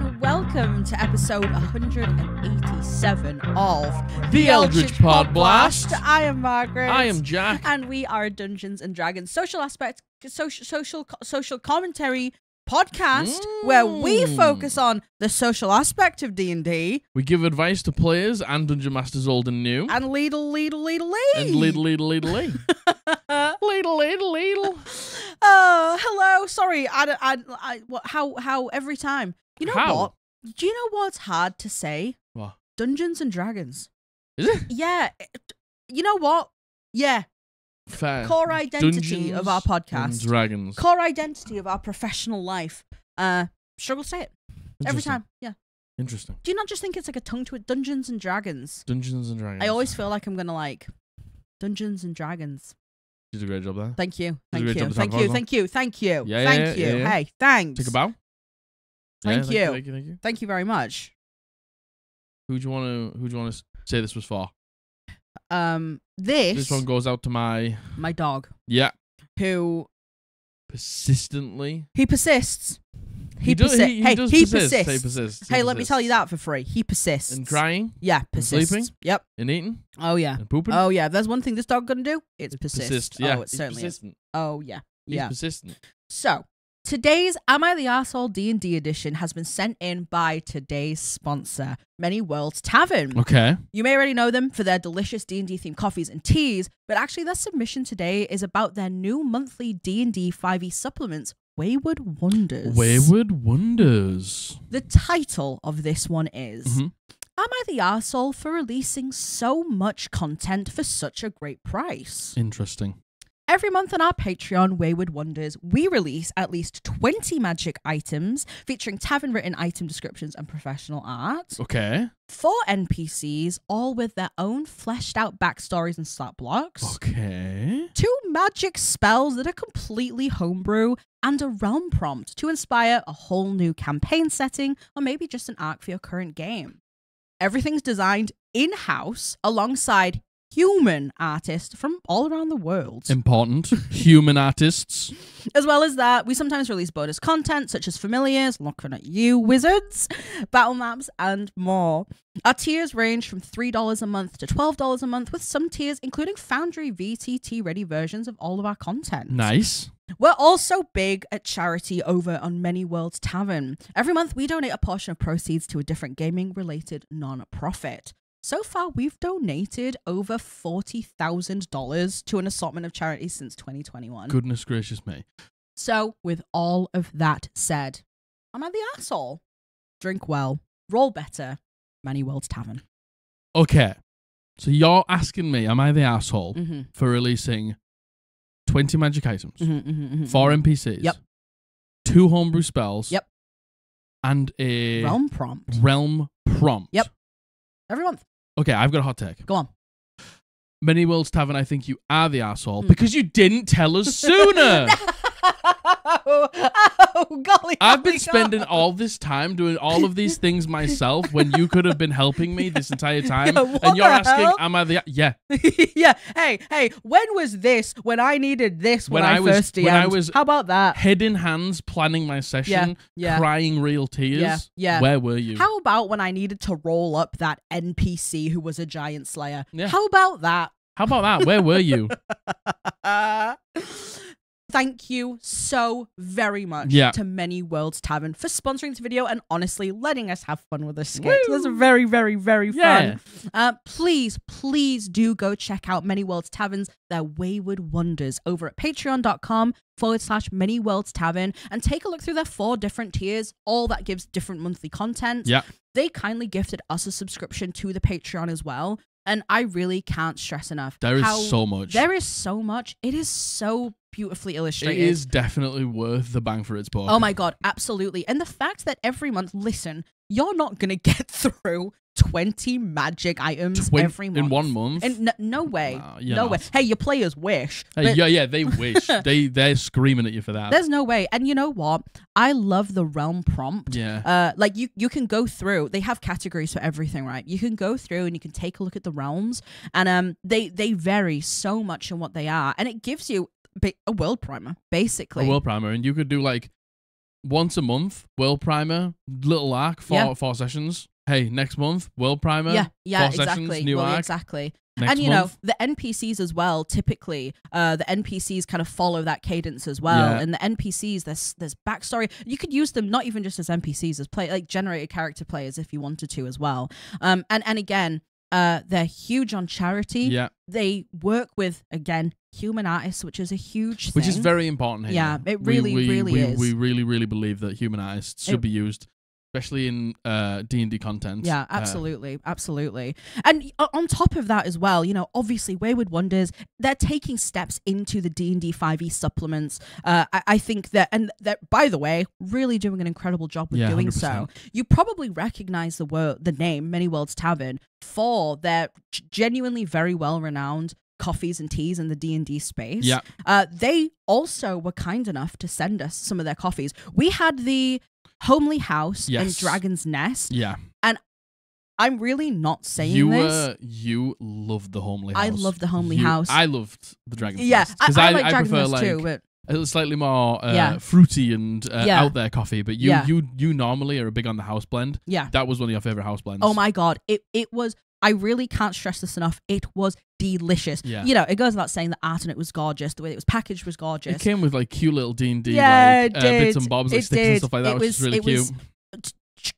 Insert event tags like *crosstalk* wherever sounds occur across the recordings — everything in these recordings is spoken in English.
and welcome to episode 187 of The Eldritch Podblast. I am Margaret. I am Jack. and we are Dungeons and Dragons social aspect, social, social, social commentary podcast where we Mm. focus on the social aspect of D and D We give advice to players and dungeon masters old and new. and leadle, leadle, leadle, And leedle, leedle, leedle, lee. Leedle, *laughs* leedle, leedle. Oh, hello. Sorry, I, I, I, what, how, how every time. You know How? what? Do you know what's hard to say? What? Dungeons and Dragons. Is it? Yeah. it- You know what? Yeah. Fair. Core identity of our Dungeons podcast. And dragons. Core identity of our professional life. Uh, struggle to say it every Interesting. time. Yeah. Interesting. Do you not just think it's like a tongue twister? Dungeons and Dragons. Dungeons and dragons. I always feel like I'm gonna like Dungeons and Dragons. You did a great job there. Thank you. Thank great you. Thank you. Thank you. Thank you. Yeah, yeah, Thank yeah, you. yeah, yeah. Hey, thanks. Take a bow. Thank yeah, you. Thank you. Thank you. Thank you very much. Who do you want to? Who do you want to say this was for? Um, this, This one goes out to my my dog, yeah who persistently. he persists. He, does. persi- He, he hey, does he persist. persists. He persists. He Hey, let me tell you that for free. He persists. And crying Yeah, persists. sleeping? Yep. and eating Oh yeah. and pooping. Oh yeah. If there's one thing this dog gonna do, it's persist. persist. Yeah, Oh, it certainly is. persistent. Oh yeah. He's Yeah. persistent. So today's Am I the Arsehole D and D edition has been sent in by today's sponsor, Many Worlds Tavern. Okay. You may already know them for their delicious D&D themed coffees and teas, but actually their submission today is about their new monthly D&D 5e supplements, Wayward Wonders. Wayward Wonders. The title of this one is Mhm. Am I the arsehole for releasing so much content for such a great price? Interesting. Every month on our Patreon, Wayward Wonders, we release at least 20 magic items featuring tavern written item descriptions and professional art. Okay. Four NPCs, all with their own fleshed out backstories and stat blocks. Okay. Two magic spells that are completely homebrew, and a realm prompt to inspire a whole new campaign setting or maybe just an arc for your current game. Everything's designed in house alongside human artists from all around the world. Important. Human artists. As well as that, we sometimes release bonus content such as familiars, looking at you, wizards, battle maps, and more. Our tiers range from $3 a month to $12 a month, with some tiers including Foundry VTT ready versions of all of our content. Nice. We're also big at charity over on Many Worlds Tavern. Every month, we donate a portion of proceeds to a different gaming related non profit. So far, we've donated over $40,000 to an assortment of charities since 2021. Goodness gracious me. So, with all of that said, am I the asshole? Drink well, roll better, Many Worlds Tavern. Okay. So you're asking me, am I the asshole Mm-hmm. for releasing 20 magic items, Mm-hmm, mm-hmm, four NPCs, Yep. two homebrew spells, Yep. and a Realm prompt. realm prompt? Yep. Every month. Okay, I've got a hot take. Go on. Many Worlds Tavern, I think you are the asshole Mm. because you didn't tell us sooner. *laughs* oh, oh, *laughs* golly. I've been golly, spending God. all this time doing all of these things myself when you could have been helping me this entire *laughs* time. Yeah, and you're asking, hell? am I the. Yeah. *laughs* yeah. Hey, hey, when was this when I needed this when, When I, I was- first DM'd? when I was- How about that? Head in hands planning my session, yeah. crying real tears. Yeah, yeah. Where were you? How about when I needed to roll up that NPC who was a giant slayer? Yeah. How about that? How about that? Where were you? Thank you so very much Yeah. to Many Worlds Tavern for sponsoring this video and honestly letting us have fun with this skit. It was Woo! very, very, very Yeah. fun. Uh, please, please do go check out Many Worlds Taverns, their wayward wonders over at patreon.com forward slash Many Worlds Tavern and take a look through their four different tiers. All that gives different monthly content. Yeah. They kindly gifted us a subscription to the Patreon as well. And I really can't stress enough. There is so much. There is so much. It is so beautifully illustrated. It is definitely worth the bang for its buck. Oh my god, absolutely. And the fact that every month, listen, you're not gonna *laughs* get through 20 magic items Twin- every month. in one month. And n- no way. Nah, no way. Hey, your players wish. Hey, yeah, yeah, they *laughs* wish. they they're screaming at you for that. There's no way. And you know what? I love the realm prompt. Yeah. Uh, like you, you can go through. They have categories for everything, right? You can go through and you can take a look at the realms, and um, they they vary so much in what they are, and it gives you a world primer, basically. a world primer, and you could do like once a month, World Primer, little arc, four Yeah. four sessions. Hey, next month, World Primer. yeah, yeah, four exactly. sessions, new well, arc. exactly. Next and you month. know the NPCs as well. Typically, uh, the NPCs kind of follow that cadence as well. Yeah. And the NPCs, there's there's backstory. You could use them not even just as NPCs, as play like generated character players if you wanted to as well. Um, and and again, uh, they're huge on charity. yeah, They work with again human artists, which is a huge which is very important here. Yeah, it We- really, we, really we, is. We really, really believe that human artists should It- be used, especially in uh, D and D content. Yeah, Uh, absolutely, absolutely. And on top of that as well, you know, obviously Wayward Wonders, they're taking steps into the D and D five E supplements. Uh, I, I think that, and that by the way, really doing an incredible job with Yeah, doing so. 100%. You probably recognize the word, the name Many Worlds Tavern for their genuinely very well renowned coffees and teas in the D&D space. Yeah. Uh, they also were kind enough to send us some of their coffees. We had the Homely House and Dragon's Nest. yeah. And I'm really not saying You this. uh, you loved the homely house. I love the homely You- house. I loved the dragon. yeah, I, because I, I, like I Dragon's Nest like too, but slightly more uh, Yeah. fruity and uh, Yeah. out there coffee. But you Yeah. you you normally are a big on the house blend. yeah. That was one of your favorite house blends. Oh my god, it it was. I really can't stress this enough. It was delicious. Yeah. You know, it goes without saying the art and it was gorgeous. The way it was packaged was gorgeous. It came with like cute little D and D Yeah, like it uh, bits and bobs, like It sticks and stuff like that, It which was- is really it cute. was-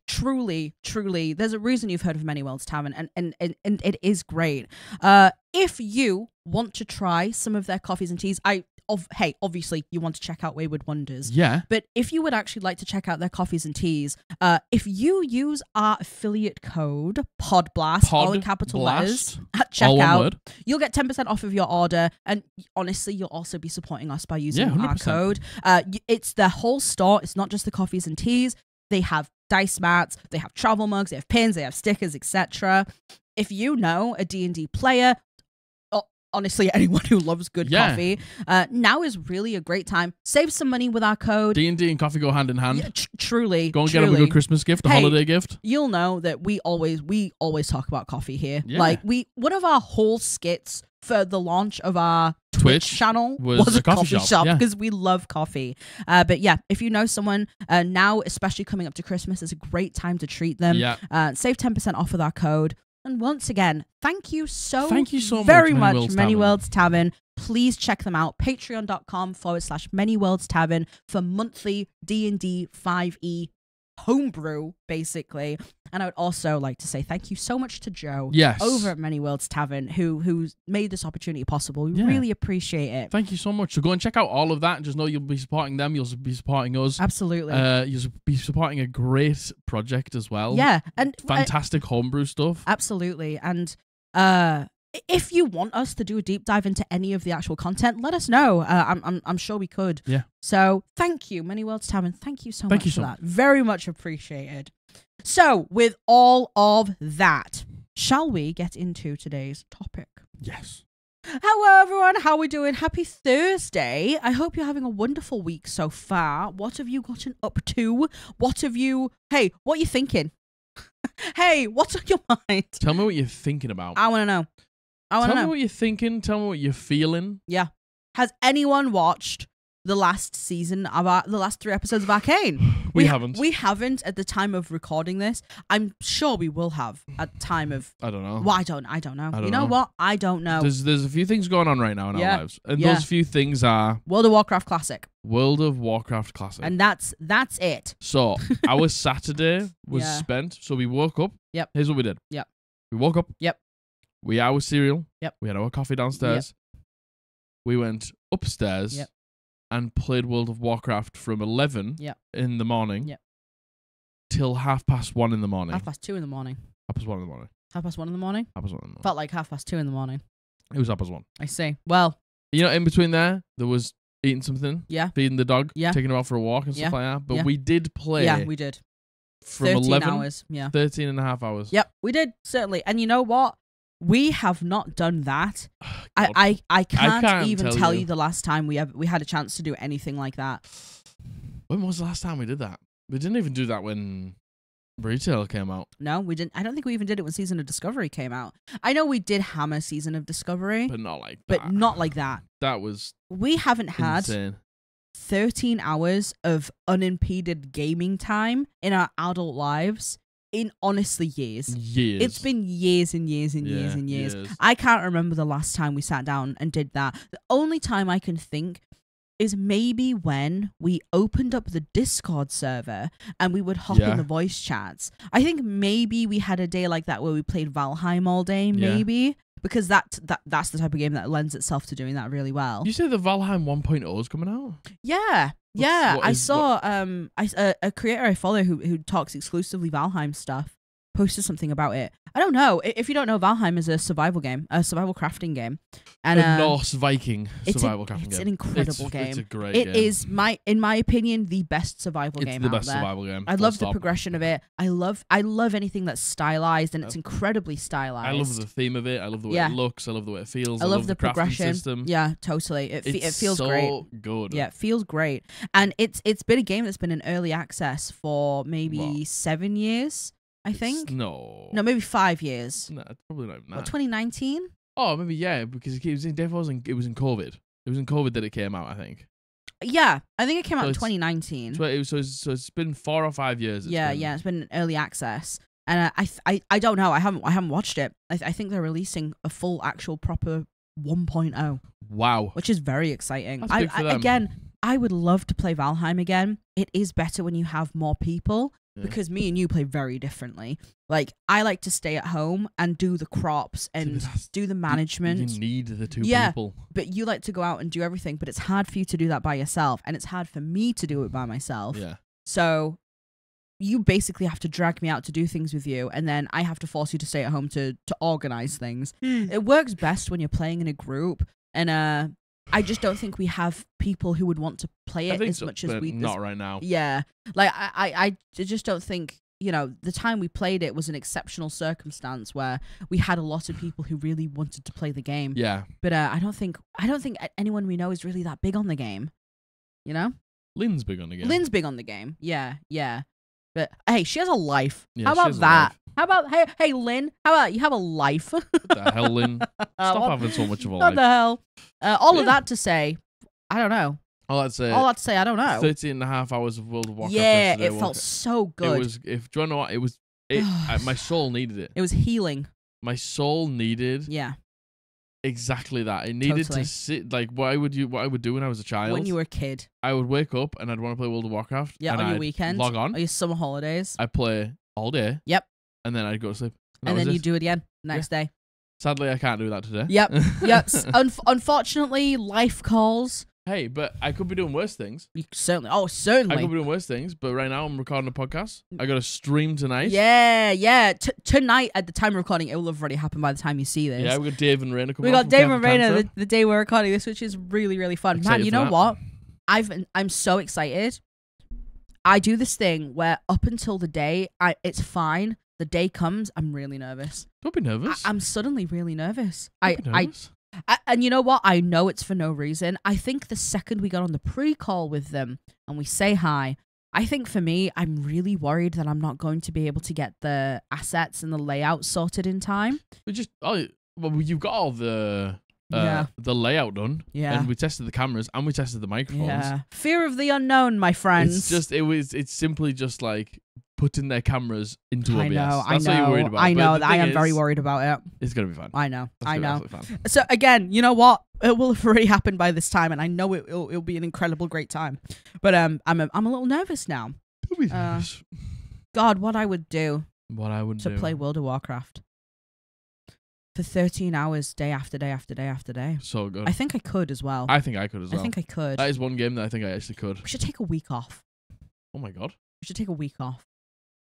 truly, truly, there's a reason you've heard of Many Worlds Tavern, and and, and and it is great. Uh, if you want to try some of their coffees and teas, I of hey, obviously you want to check out Wayward Wonders. yeah. But if you would actually like to check out their coffees and teas, uh, if you use our affiliate code PODBLAST, all in capital Blast, letters, at *laughs* checkout, you'll get 10% off of your order. And honestly, you'll also be supporting us by using Yeah, our 100%. code. Uh, it's the whole store. It's not just the coffees and teas. They have dice mats, they have travel mugs, they have pins, they have stickers, etc. If you know a D&D player, honestly *laughs* anyone who loves good Yeah. coffee, uh, now is really a great time. Save some money with our code. D and D and coffee go hand in hand. Yeah, tr- truly, Go and get them a good Christmas gift, a Hey, holiday gift. You'll know that we always we always talk about coffee here. Yeah. Like we one of our whole skits for the launch of our Twitch, Twitch channel was was, a coffee coffee shop, because we love coffee. Uh, but yeah, if you know someone uh, now, especially coming up to Christmas, is a great time to treat them. yeah. Uh, save ten percent off with our code. And once again, thank you so Thank you so much, very Many much, Worlds Many Tavern. Worlds Tavern. Please check them out. Patreon.com forward slash Many Worlds Tavern for monthly D and D five E homebrew, basically. And I would also like to say thank you so much to Joe Yes. over at Many Worlds Tavern who who's made this opportunity possible. We Yeah. really appreciate it. Thank you so much. So go and check out all of that. and Just know you'll be supporting them. You'll be supporting us. Absolutely. Uh, you'll be supporting a great project as well. yeah, and uh, Fantastic homebrew stuff. absolutely. And uh if you want us to do a deep dive into any of the actual content, let us know. Uh, I'm, I'm I'm sure we could. Yeah. So thank you, Many Worlds Tavern. Thank you so Thank much you for so that. Very much appreciated. So with all of that, shall we get into today's topic? Yes. Hello, everyone. How are we doing? Happy Thursday. I hope you're having a wonderful week so far. What have you gotten up to? What have you? Hey, what are you thinking? *laughs* hey, what's on your *laughs* mind? Tell me what you're thinking about. I want to know. I want Tell to me know. what you're thinking. Tell me what you're feeling. Yeah. Has anyone watched the last season of our, the last three episodes of Arcane? *sighs* We, ha- haven't. We haven't at the time of recording this. I'm sure we will have at time of. I don't know. Well, I don't. I don't know. I don't you know, know. what? I don't know. There's there's a few things going on right now in Yeah. our lives, and Yeah. those few things are World of Warcraft Classic, World of Warcraft Classic. and that's that's it. so *laughs* our Saturday was Yeah. spent. So we woke up. Yep. Here's what we did. Yep. We woke up. Yep. We had our cereal. Yep. We had our coffee downstairs. We went upstairs. Yep. And played World of Warcraft from eleven Yep. in the morning. Yep. Till half past one in the morning. Half past two in the morning. half past one in the morning. Half past one in the morning. Half past one in the morning. Felt like half past two in the morning. It was half past one. I see. Well, You know, in between there, there was eating something, yeah, feeding the dog, Yeah. taking him out for a walk and stuff Yeah. like that. But Yeah. we did play yeah, we did. from Thirteen 11, hours. Yeah. 13 and a half hours. Yep, we did certainly. And you know what? We have not done that. *sighs* I I, I can't, can't even tell tell, you. you. the last time we ever we had a chance to do anything like that. when was the last time we did that? We didn't even do that when Retail came out. No, we didn't. I don't think we even did it when Season of Discovery came out. I know we did Hammer Season of Discovery, but, But not like that. not like that. That was We haven't had insane. 13 hours of unimpeded gaming time in our adult lives in honestly years. Years. It's been years and years and years and years. I can't remember the last time we sat down and did that. The only time I can think is maybe when we opened up the Discord server and we would hop Yeah. in the voice chats. I think maybe we had a day like that where we played Valheim all day, Yeah. maybe. Because that, that that's the type of game that lends itself to doing that really well. You say the Valheim 1.0 is coming out? Yeah, yeah. what I saw um I a, a creator I follow who who talks exclusively Valheim stuff posted something about it. I don't know if you don't know Valheim is a survival game, a survival crafting game, and a uh, Norse Viking it's, survival crafting it's game. an incredible it's, game. It's a great It game. is my in my opinion the best survival It's game the out best there. survival game. I love the progression of it. I love I love anything that's stylized and it's incredibly stylized. I love the theme of it. I love the way Yeah. it looks. I love the way it feels. I love the the, progression. system. Yeah, totally. It fe- it feels so great. good. Yeah, it feels great. And it's it's been a game that's been in early access for maybe What? seven years, I think. No. No, maybe five years. No, probably not. Nah. What, 2019? Oh, maybe yeah, because it was in definitely was in, it was in COVID. It was in COVID that it came out. I think. Yeah, I think it came So out in 2019. So it was, so it's, so it's been four or five years. it's yeah, been- yeah, it's been early access. And I, I, I don't know. I haven't, I haven't watched it. I, I think they're releasing a full, actual, proper 1.0, Wow. which is very exciting. I, I- again, I would love to play Valheim again. It is better when you have more people Yeah. because me and you play very differently. Like I like to stay at home and do the crops and that's- do the management. You need the two Yeah. people. but you like to go out and do everything, but it's hard for you to do that by yourself and it's hard for me to do it by myself. Yeah. So you basically have to drag me out to do things with you and then I have to force you to stay at home to to organize things. It works best when you're playing in a group and uh I just don't think we have people who would want to play it as so, much as we not as- right now. Yeah. Like I, I I just don't think you know, the time we played it was an exceptional circumstance where we had a lot of people who really wanted to play the game. Yeah. But uh, I don't think I don't think anyone we know is really that big on the game. You know? Lynn's big on the game. Lynn's big on the game. Yeah, yeah. But hey, she has a life. Yeah, How about that? How about hey hey Lynn? How about you have a life? What the hell, Lynn? *laughs* Uh, Stop what, having so much of a what life. the hell? Uh, all of that to say, I don't know. All I'd say, all that to say, I don't know. 13 and a half hours of World of Warcraft. yeah, it felt so good. It was, if, do you know what? It was, it, *sighs* I, my soul needed it. It was healing. My soul needed Yeah. exactly that. It needed Totally. to sit, like, what I would do, what I would do when I was a child. When you were a kid. I would wake up and I'd want to play World of Warcraft. Yeah, on your I'd weekend. Log on. Or your summer holidays. I'd play all day. Yep. And then I'd go to sleep. that and then you do it again next day. Sadly, I can't do that today. Yep, *laughs* Yep. unf- unfortunately, life calls. hey, but I could be doing worse things. You certainly. Oh, certainly. I could be doing worse things, but right now I'm recording a podcast. I got a stream tonight. Yeah, yeah. T- tonight, at the time of recording, it will have already happened by the time you see this. Yeah, we got Dave and Raina coming we got Dave and Raina the, the day we're recording this, which is really, really fun. Man, you know that. what? I've I'm so excited. I do this thing where up until the day, I it's fine. The day comes, I'm really nervous. Don't be nervous. I'm suddenly really nervous. I, be I. I, and you know what? I know it's for no reason. I think the second we got on the pre call with them and we say hi, I think for me, I'm really worried that I'm not going to be able to get the assets and the layout sorted in time. we just oh well you've got all the uh, Yeah. the layout done. Yeah. And we tested the cameras and we tested the microphones. Yeah. Fear of the unknown, my friends. It's just it was it's simply just like putting their cameras into I OBS. know, That's I know, what you're worried about. I know. I am very worried about it. It's gonna be fun. I know. I know. So again, you know what? It will have *laughs* already happened by this time, and I know it, will it'll be an incredible, great time. But um, I'm a, I'm a little nervous now. Don't be Uh, nervous. God, what I would do what I would to do. play World of Warcraft for 13 hours, day after day after day after day. so good. I think I could as well. I think I could as well. I think I could. that is one game that I think I actually could. we should take a week off. Oh my god, We should take a week off.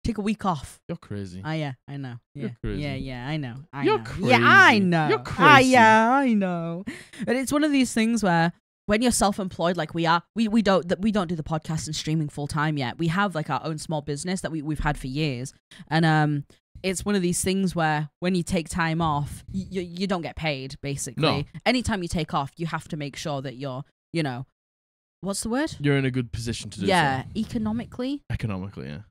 Take a week off. you're crazy. Ah, yeah, I know. Yeah, You're crazy. yeah, yeah. I know. I You're know. Yeah, I know. You're Ah, crazy. yeah, I know. But it's one of these things where when you're self-employed, like we are, we we don't that we don't do the podcast and streaming full time yet. We have like our own small business that we we've had for years, and um, it's one of these things where when you take time off, you you don't get paid. Basically, No. anytime you take off, you have to make sure that you're, you know, what's the word? You're in a good position to do Yeah, so. economically. Economically, yeah.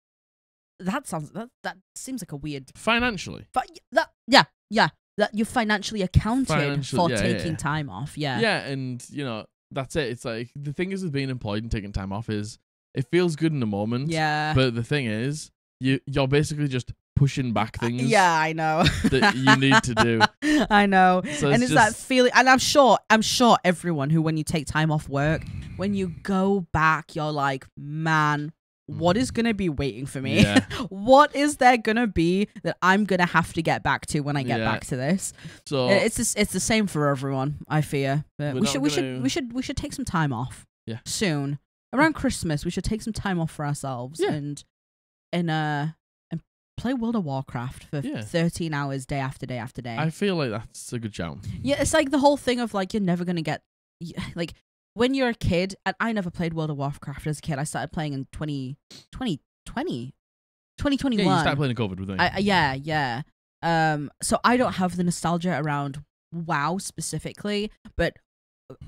That sounds that that seems like a weird Financially. But that, yeah, yeah, that you're financially accounted Financial- for yeah, taking yeah. time off. Yeah. Yeah. and you know, that's it. It's like the thing is with being employed and taking time off is it feels good in the moment. Yeah. But the thing is, you you're basically just pushing back things. Yeah, I know. that you need to do. *laughs* I know. So and it's it's that feeling and I'm sure I'm sure everyone who when you take time off work, when you go back, you're like, man, what is gonna be waiting for me? Yeah. *laughs* what is there gonna be that I'm gonna have to get back to when I get Yeah. back to this? So it's just, it's the same for everyone. I fear. But we should we should gonna- we should we should take some time off. Yeah. Soon around Christmas, we should take some time off for ourselves Yeah. and and uh and play World of Warcraft for Yeah. 13 hours day after day after day. I feel like that's a good shout. Yeah, it's like the whole thing of like you're never gonna get like when you're a kid. And I never played World of Warcraft as a kid. I started playing in 20, 2020, 2021. Yeah, you started playing in COVID with me. I, yeah, yeah. Um, so I don't have the nostalgia around WoW specifically, but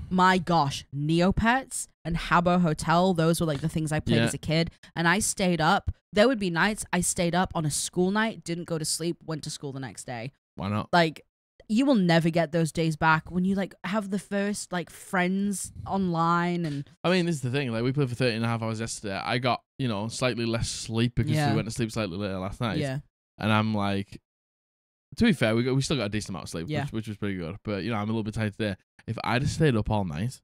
my gosh, Neopets and Habbo Hotel, those were like the things I played Yeah. as a kid. And I stayed up. There would be nights I stayed up on a school night, didn't go to sleep, went to school the next day Why not? like you will never get those days back when you like have the first like friends online and I mean, this is the thing. Like, we played for 13 and a half hours yesterday. I got, you know, slightly less sleep because Yeah. we went to sleep slightly later last night. yeah And I'm like, to be fair, we got, we still got a decent amount of sleep, Yeah. which, which was pretty good. But, you know, I'm a little bit tired today. If I'd have stayed up all night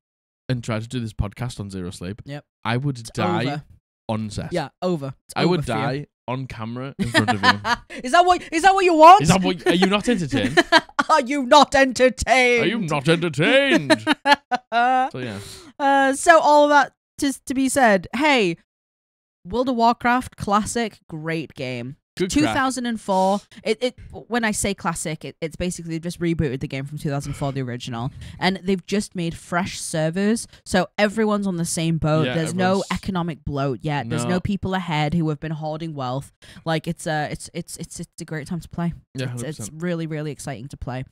and tried to do this podcast on zero sleep, Yep. I would it's die over. on set. Yeah, over. It's I would die you. On camera in front of you. *laughs* is that what is that what you want? Is that what? Are you not entertained? *laughs* Are you not entertained? Are you not entertained? *laughs* so yeah, uh, so all of that just to be said. Hey, World of Warcraft classic, great game. Good 2004. It, it when I say classic, it, it's basically they've just rebooted the game from 2004, the original, and they've just made fresh servers, so everyone's on the same boat. Yeah, There's no economic bloat yet. There's no No. people ahead who have been hoarding wealth. Like it's a it's it's it's it's a great time to play. Yeah, It's, it's really really exciting to play,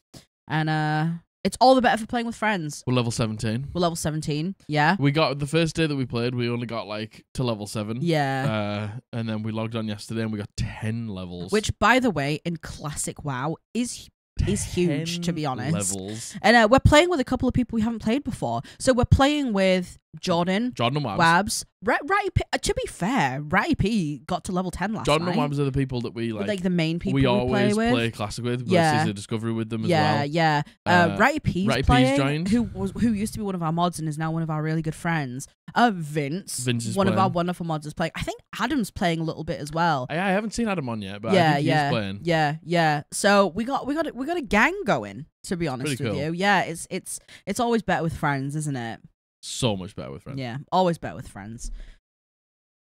and uh, it's all the better for playing with friends. We're level 17. We're level 17. Yeah. We got the first day that we played, we only got like to level seven. Yeah. Uh, and then we logged on yesterday and we got 10 levels. Which, by the way, in classic WoW is is huge, to be honest. Levels. And uh, we're playing with a couple of people we haven't played before. So we're playing with Jordan, Jordan and Wabs. Wabs, Ra- Ratty P. Uh, to be fair, Ratty P got to level 10 last Jordan night. and Wabs are the people that we like. like, the main people we we, always play with. classic with. Yeah. Versus a discovery with them as yeah, well. yeah. Uh, Uh, Ratty P's Ratty P's playing, joined. who was who used to be one of our mods and is now one of our really good friends. Uh, Vince, Vince is one of our wonderful mods, is playing. I think Adam's playing a little bit as well. I, I haven't seen Adam on yet, but yeah, yeah, he's playing. yeah, yeah. So we got we got we got a gang going. To be honest with you, yeah, it's it's it's always better with friends, isn't it? So much better with friends. Yeah, always better with friends.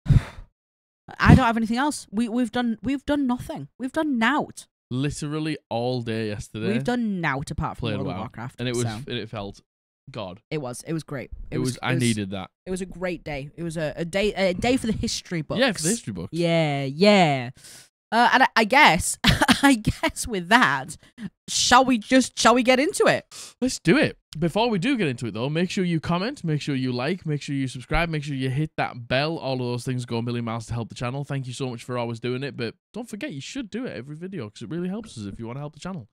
*sighs* I don't have anything else. We we've done we've done nothing. We've done nout. Literally all day yesterday. We've done nout apart from Played World of WoW, Warcraft. and it was so and it felt God. it was it was great. It, was, I needed that. It was a great day. It was a, a day a day for the history books. Yeah, for the history book. Yeah, yeah. Uh, and I, I guess, *laughs* I guess with that, shall we just shall we get into it? Let's do it. Before we do get into it, though, make sure you comment, make sure you like, make sure you subscribe, make sure you hit that bell. All of those things go a million miles to help the channel. Thank you so much for always doing it. But don't forget, you should do it every video because it really helps us if you want to help the channel.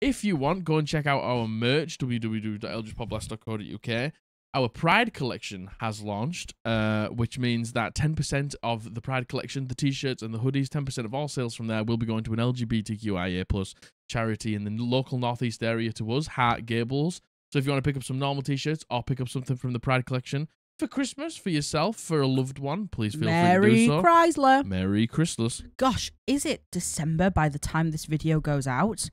If you want, go and check out our merch, www.eldritchpodblast.co.uk. Our Pride collection has launched, uh, which means that 10% of the Pride collection, the t-shirts and the hoodies, 10% of all sales from there will be going to an LGBTQIA plus charity in the local northeast area to us, Hart Gables. So if you want to pick up some normal t-shirts or pick up something from the Pride collection for Christmas, for yourself, for a loved one, please feel free Merry to do so. Chrysler. Merry Christmas. Gosh, is it December by the time this video goes out?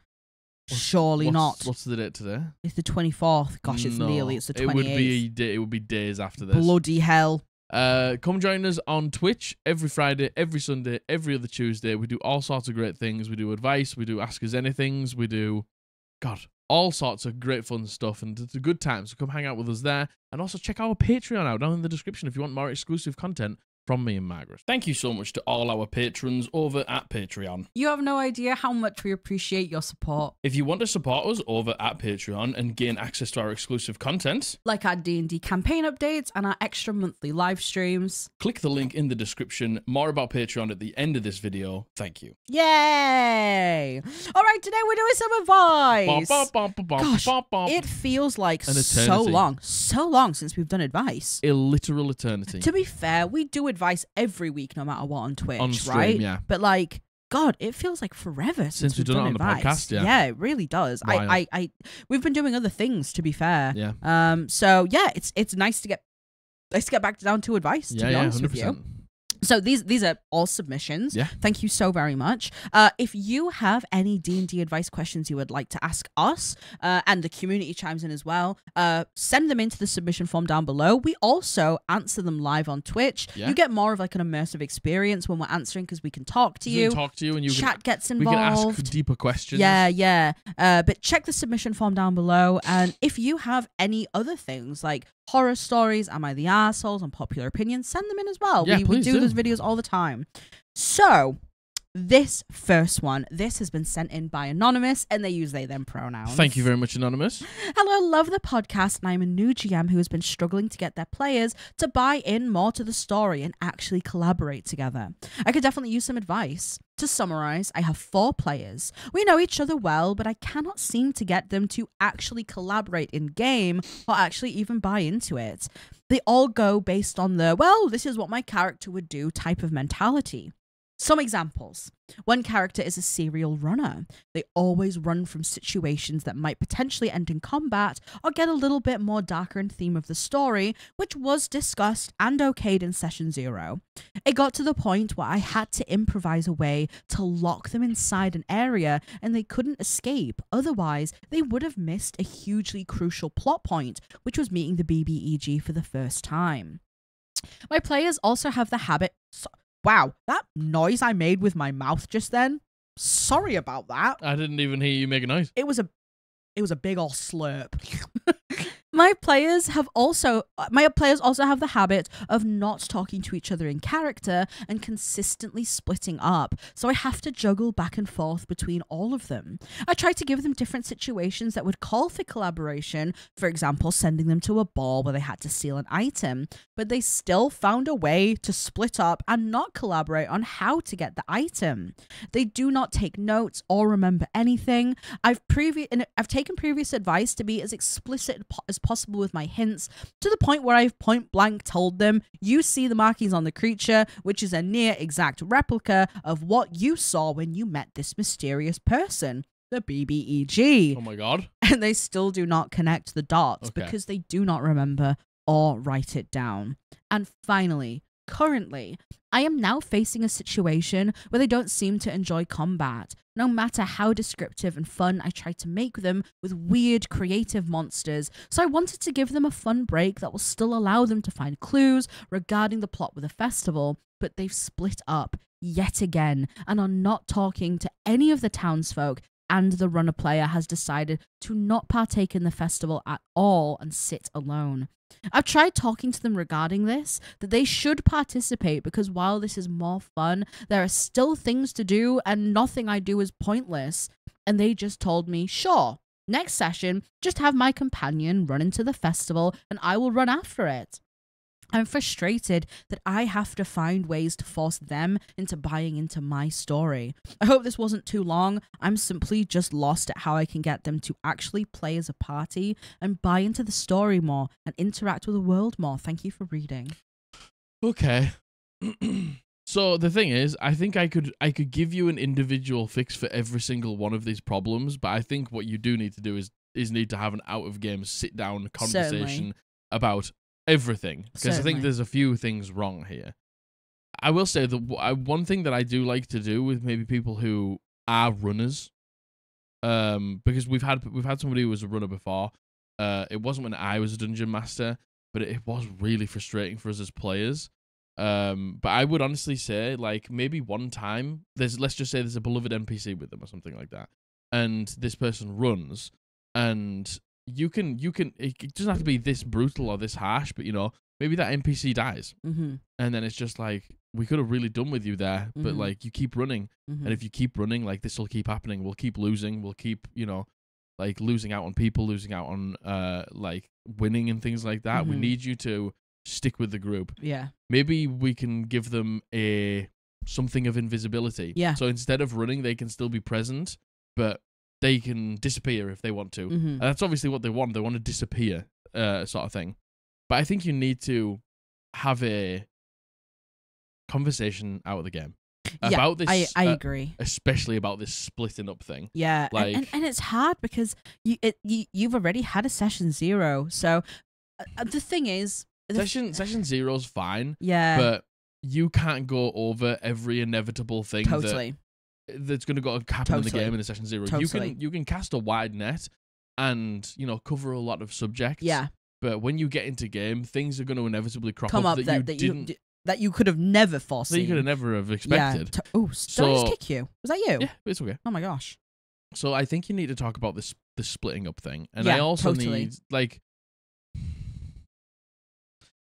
Surely what's, not. What's the date today? It's the twenty fourth. Gosh, it's No, nearly. It's the 28th. It would be it would be days after this. Bloody hell! Uh, come join us on Twitch every Friday, every Sunday, every other Tuesday. We do all sorts of great things. We do advice. We do ask us anythings. We do, God, all sorts of great fun stuff, and it's a good time. So come hang out with us there, and also check our Patreon out down in the description if you want more exclusive content from me and Margaret. Thank you so much to all our patrons over at Patreon. You have no idea how much we appreciate your support. If you want to support us over at Patreon and gain access to our exclusive content, Like our D&D campaign updates and our extra monthly live streams. click the link in the description. More about Patreon at the end of this video. Thank you. Yay! All right, today we're doing some advice. Bum, bum, bum, bum, Gosh. It feels like so long, so long since we've done advice. a literal eternity. To be fair, we do advice every week, no matter what, on Twitch, On stream, right? yeah. But like, God, it feels like forever since, Since we've done it on the advice. podcast, yeah. yeah, it really does. I, Wild. I, I, we've been doing other things. To be fair, yeah. um, so yeah, it's it's nice to get let's get back down to advice. To Yeah, be yeah, honest 100%. with you. So these these are all submissions. Yeah. Thank you so very much. Uh, if you have any D and D advice questions you would like to ask us, uh, and the community chimes in as well, uh, send them into the submission form down below. We also answer them live on Twitch. Yeah. You get more of like an immersive experience when we're answering because we can talk to We you. can talk to you and you can, Chat gets we can ask deeper questions. Yeah, yeah. Uh, but check the submission form down below. And if you have any other things like horror stories, Am I the Assholes, and Unpopular Opinions, send them in as well. Yeah, we, we do do. those videos all the time. So, this first one, this has been sent in by Anonymous and they use they them pronouns. Thank you very much, Anonymous. Hello, love the podcast, and I'm a new GM who has been struggling to get their players to buy in more to the story and actually collaborate together. I could definitely use some advice. To summarize, I have four players. We know each other well, but I cannot seem to get them to actually collaborate in game or actually even buy into it. They all go based on the, well, this is what my character would do type of mentality. Some examples. One character is a serial runner. They always run from situations that might potentially end in combat or get a little bit more darker in theme of the story, which was discussed and okayed in session zero. It got to the point where I had to improvise a way to lock them inside an area and they couldn't escape. Otherwise, they would have missed a hugely crucial plot point, which was meeting the BBEG for the first time. My players also have the habit. So- wow, that noise I made with my mouth just then. Sorry about that. I didn't even hear you make a noise. It was a it was a big ol' slurp. *laughs* my players have also uh, my players also have the habit of not talking to each other in character and consistently splitting up. So I have to juggle back and forth between all of them. I try to give them different situations that would call for collaboration, for example, sending them to a ball where they had to steal an item, but they still found a way to split up and not collaborate on how to get the item. They do not take notes or remember anything. I've previous I've taken previous advice to be as explicit as possible with my hints to the point where I've point blank told them you see the markings on the creature which is a near exact replica of what you saw when you met this mysterious person the BBEG Oh my god. and they still do not connect the dots Okay. because they do not remember or write it down. And finally, currently, I am now facing a situation where they don't seem to enjoy combat, no matter how descriptive and fun I try to make them with weird creative monsters. So I wanted to give them a fun break that will still allow them to find clues regarding the plot with the festival, but they've split up yet again and are not talking to any of the townsfolk and the runner player has decided to not partake in the festival at all and sit alone. I've tried talking to them regarding this, that they should participate because while this is more fun, there are still things to do and nothing I do is pointless. And they just told me, sure, next session, just have my companion run into the festival and I will run after it. I'm frustrated that I have to find ways to force them into buying into my story. I hope this wasn't too long. I'm simply just lost at how I can get them to actually play as a party and buy into the story more and interact with the world more. Thank you for reading. Okay. *clears throat* so the thing is, I think I could I could give you an individual fix for every single one of these problems, but I think what you do need to do is is need to have an out of game sit down conversation Certainly. about everything because I think there's a few things wrong here. I will say that I- one thing that I do like to do with maybe people who are runners, um, because we've had we've had somebody who was a runner before. Uh, it wasn't when I was a dungeon master, but it was really frustrating for us as players. Um, but I would honestly say, like, maybe one time there's let's just say there's a beloved NPC with them or something like that, and this person runs, and you can you can it doesn't have to be this brutal or this harsh, but you know maybe that NPC dies, Mm-hmm. and then it's just like we could have really done with you there, but Mhm. like you keep running, Mm-hmm. and if you keep running, like this will keep happening. We'll keep losing. We'll keep you know, like losing out on people, losing out on uh like winning and things like that. We Mhm. need you to stick with the group. yeah. Maybe we can give them a something of invisibility. Yeah. So instead of running, they can still be present, but they can disappear if they want to. Mm-hmm. And that's obviously what they want. They want to disappear, uh, sort of thing. But I think you need to have a conversation out of the game yeah. about this, I I uh, agree. especially about this splitting up thing. Yeah, and- and, like- and, it's hard because you it you you've already had a session zero. So uh, uh, the thing is, the f- Session session zero's fine, yeah, but you can't go over every inevitable thing that totally, that's going to go happen in the game in the session zero. You can you can cast a wide net and you know cover a lot of subjects. yeah, But when you get into game, things are going to inevitably crop come up that, that you that didn't you that you could have never that foreseen. you could have never have expected. to- oh, s- did I just kick you? Was that you? Yeah, it's okay. Oh my gosh. So I think you need to talk about this this splitting up thing, and I also totally. need like.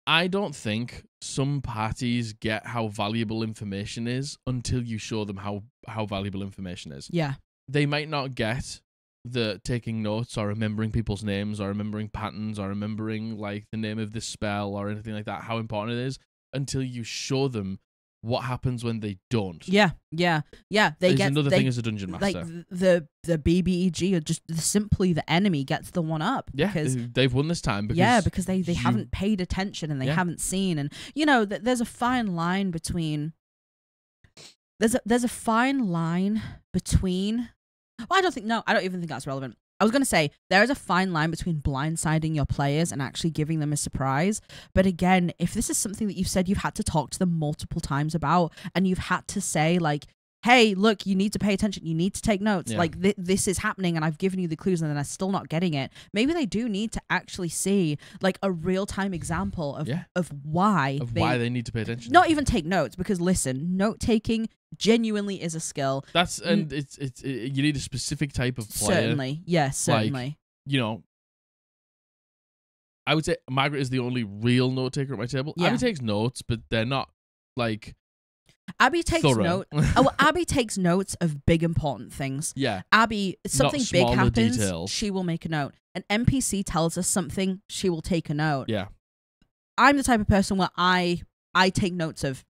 I don't think some parties get how valuable information is until you show them how how valuable information is. Yeah. They might not get the taking notes or remembering people's names or remembering patterns or remembering like the name of this spell or anything like that how important it is until you show them what happens when they don't. Yeah. Yeah. Yeah. They There's get another they, thing as a dungeon master. like the the BBEG are just simply the enemy gets the one up yeah, because they- they've won this time because yeah because they they you- haven't paid attention and they Yeah. haven't seen and you know th- there's a fine line between there's a there's a fine line between well, I don't think no I don't even think that's relevant I was going to say there is a fine line between blindsiding your players and actually giving them a surprise. But again if this is something that you've said you've had to talk to them multiple times about and you've had to say like hey look you need to pay attention you need to take notes Yeah. like th- this is happening and i've given you the clues and then i'm still not getting it maybe they do need to actually see like a real-time example of Yeah. of why of they, why they need to pay attention. not even take notes because listen note taking genuinely is a skill That's and it's it's it, you need a specific type of player. certainly yes certainly You know, I would say Margaret is the only real note taker at my table. Yeah. Abby takes notes, but they're not like abby takes thorough. note oh, abby takes notes of big important things. Yeah, abby if something big smaller happens details. she will make a note. An npc tells us something she will take a note. Yeah, i'm the type of person where i i take notes of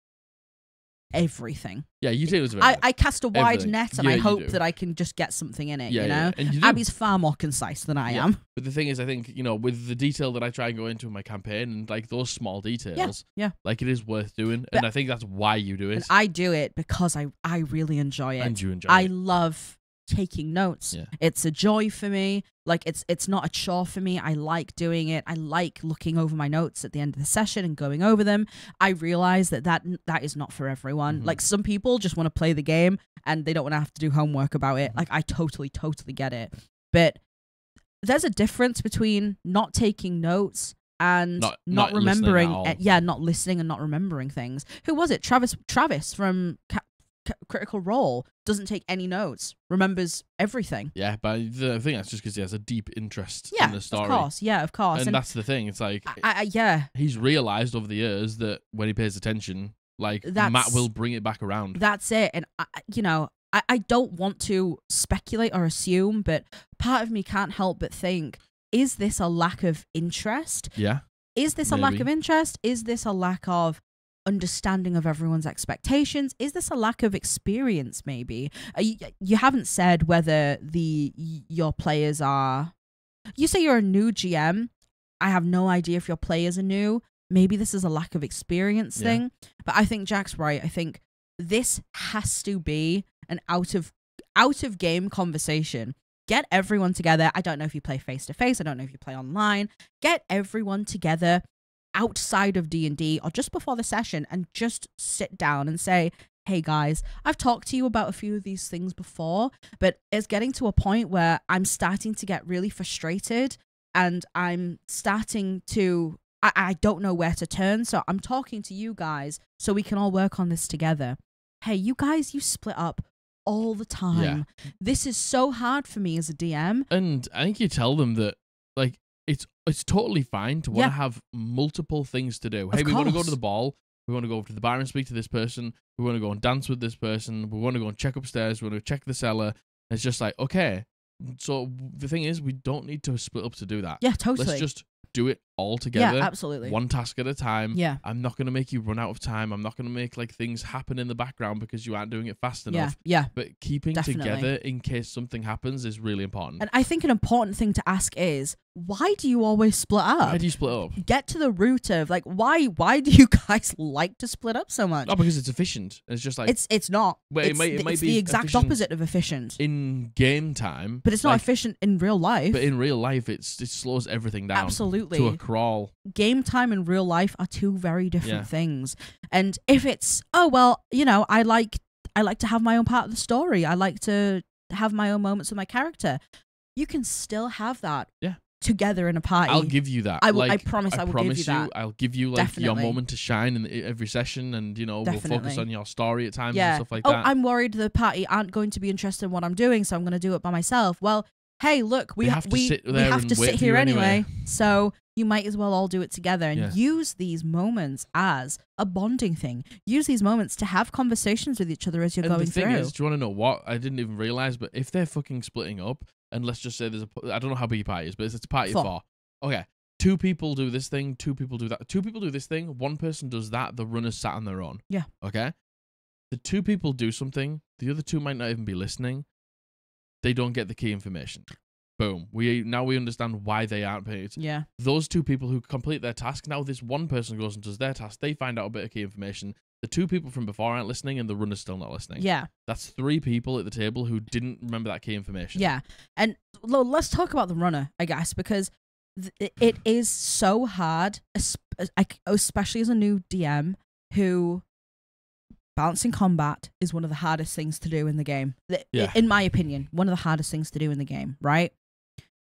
everything yeah. You notes of I. I cast a wide Everything. net and Yeah, I hope that I can just get something in it, yeah, you yeah. know? And you. Abby's far more concise than I Yeah. am. But the thing is, I think you know, with the detail that I try and go into in my campaign, and like those small details, yeah. like it is worth doing, But- and I think that's why you do it, I do it because I, I really enjoy it. and you enjoy I it. love taking notes. Yeah. It's a joy for me. Like it's it's not a chore for me. I like doing it. I like looking over my notes at the end of the session and going over them. I realize that that that is not for everyone. Mhm. Like some people just want to play the game and they don't want to have to do homework about it. Mhm. Like I totally totally get it. But there's a difference between not taking notes and Not- not, not remembering yeah not listening and not remembering things who was it travis travis from Ca- critical role doesn't take any notes remembers everything Yeah, but the thing that's just because he has a deep interest yeah in the story, of course yeah of course and, and, that's the thing. It's like I, I, yeah he's realized over the years that when he pays attention, like Matt will bring it back around. that's it and I, I- you know I, I don't want to speculate or assume but part of me can't help but think is this a lack of interest yeah, Is this a lack of interest? Is this a lack of understanding of everyone's expectations? Is this a lack of experience? Maybe uh, you, you haven't said whether the your players are. You say you're a new GM. I have no idea if your players are new. Maybe this is a lack of experience Yeah. thing. But I think Jack's right. I think this has to be an out of out of game conversation. Get everyone together. I don't know if you play face to face. I don't know if you play online. Get everyone together outside of D&D or just before the session and just sit down and say, "Hey guys, I've talked to you about a few of these things before, but it's getting to a point where I'm starting to get really frustrated and I'm starting to I, I don't know where to turn, so I'm talking to you guys so we can all work on this together. Hey, you guys, you split up all the time. This is so hard for me as a DM. and I think you tell them that like it's it's totally fine to want Yeah. to have multiple things to do. Of hey, we want to go to the ball. We want to go over to the bar and speak to this person. We want to go and dance with this person. We want to go and check upstairs. We want to check the cellar. It's just like okay. So the thing is, we don't need to split up to do that. Yeah, totally. Let's just do it all yeah, together, absolutely. one task at a time. yeah, I'm not going to make you run out of time. I'm not going to make like things happen in the background because you aren't doing it fast enough. yeah. Yeah. But keeping Definitely. together in case something happens is really important. And I think an important thing to ask is why do you always split up? Why do you split up? Get to the root of like why why do you *laughs* guys like to split up so much? Oh, because it's efficient. It's just like it's it's not. Well, it it's might- it the, might it's be the exact opposite of efficient. in game time, but it's not like, efficient in real life. But in real life, it's it slows everything down Absolutely. Crawl. game time and real life are two very different Yeah. things. And if it's oh well, you know, I like I like to have my own part of the story. I like to have my own moments with my character. You can still have that. Yeah. Together in a party. I'll give you that. I will- I promise I will give promise you that. I'll give you like your moment to shine in i- every session, and you know we'll focus on your story at times yeah. and stuff like oh, that. I'm worried the party aren't going to be interested in what I'm doing, so I'm going to do it by myself. Well, hey, look, we ha- have to we, sit we have to sit here anyway. anyway. So you might as well all do it together and Yeah. use these moments as a bonding thing. Use these moments to have conversations with each other as you're and going the thing through. is, do you want to know what? I didn't even realize, but if they're fucking splitting up, and let's just say there's a, I don't know how big your party is, but it's a party Four. of four. Okay, two people do this thing, two people do that. Two people do this thing, one person does that. The runners sat on their own. Yeah. Okay. The two people do something, the other two might not even be listening. They don't get the key information. Boom. We now we understand why they aren't paying attention. yeah. Those two people who complete their task, now this one person goes and does their task. They find out a bit of key information. The two people from before aren't listening, and the runner's still not listening. Yeah. That's three people at the table who didn't remember that key information. Yeah. And lo- let's talk about the runner, I guess, because th- it- it is so hard, uh, especially as a new DM who balancing combat is one of the hardest things to do in the game. Yeah. In my opinion, one of the hardest things to do in the game, right?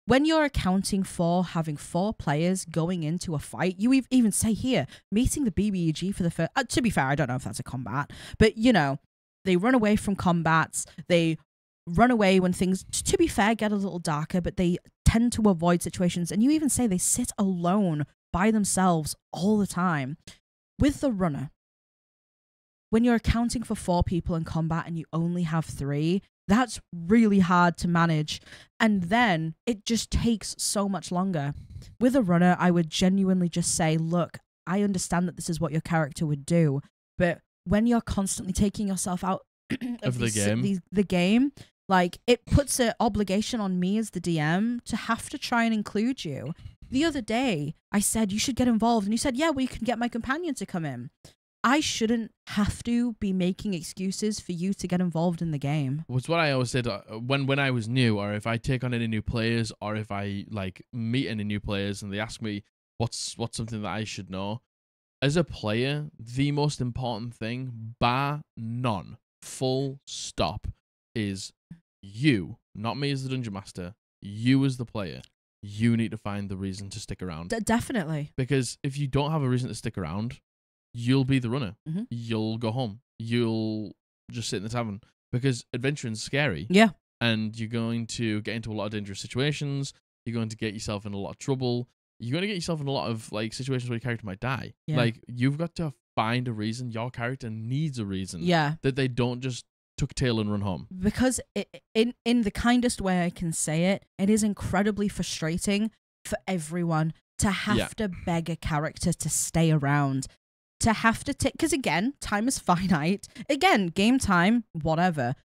When you're accounting for having four players going into a fight, you even say here, meeting the BBEG for the first. Uh, to be fair, I don't know if that's a combat, but you know, they run away from combats. They run away when things, to be fair, get a little darker, but they tend to avoid situations. And you even say they sit alone by themselves all the time. With the runner, when you're accounting for four people in combat and you only have three, that's really hard to manage. And then it just takes so much longer. With a runner, I would genuinely just say, look, I understand that this is what your character would do, but when you're constantly taking yourself out *clears throat* of, Of the game. these- the game, like it puts an obligation on me as the DM to have to try and include you. The other day, I said you should get involved, and you said, "Yeah, well, you can get my companion to come in." I shouldn't have to be making excuses for you to get involved in the game. was what I always said uh, when when I was new, or if I take on any new players, or if I like meet any new players, and they ask me what's what's something that I should know. As a player, the most important thing, bar none, full stop, is you, not me as the dungeon master. You as the player, you need to find the reason to stick around. D- definitely. Because if you don't have a reason to stick around, you'll be the runner. Mhm. You'll go home. You'll just sit in the tavern because adventuring's scary Yeah. and you're going to get into a lot of dangerous situations. You're going to get yourself in a lot of trouble. You're going to get yourself in a lot of like situations where your character might die. Yeah. Like you've got to find a reason. Your character needs a reason. Yeah. That they don't just tuck tail and run home. because i in in the kindest way I can say it, it is incredibly frustrating for everyone to have Yeah. to beg a character to stay around, to have to take because again, time is *laughs* finite. Again, game time, whatever.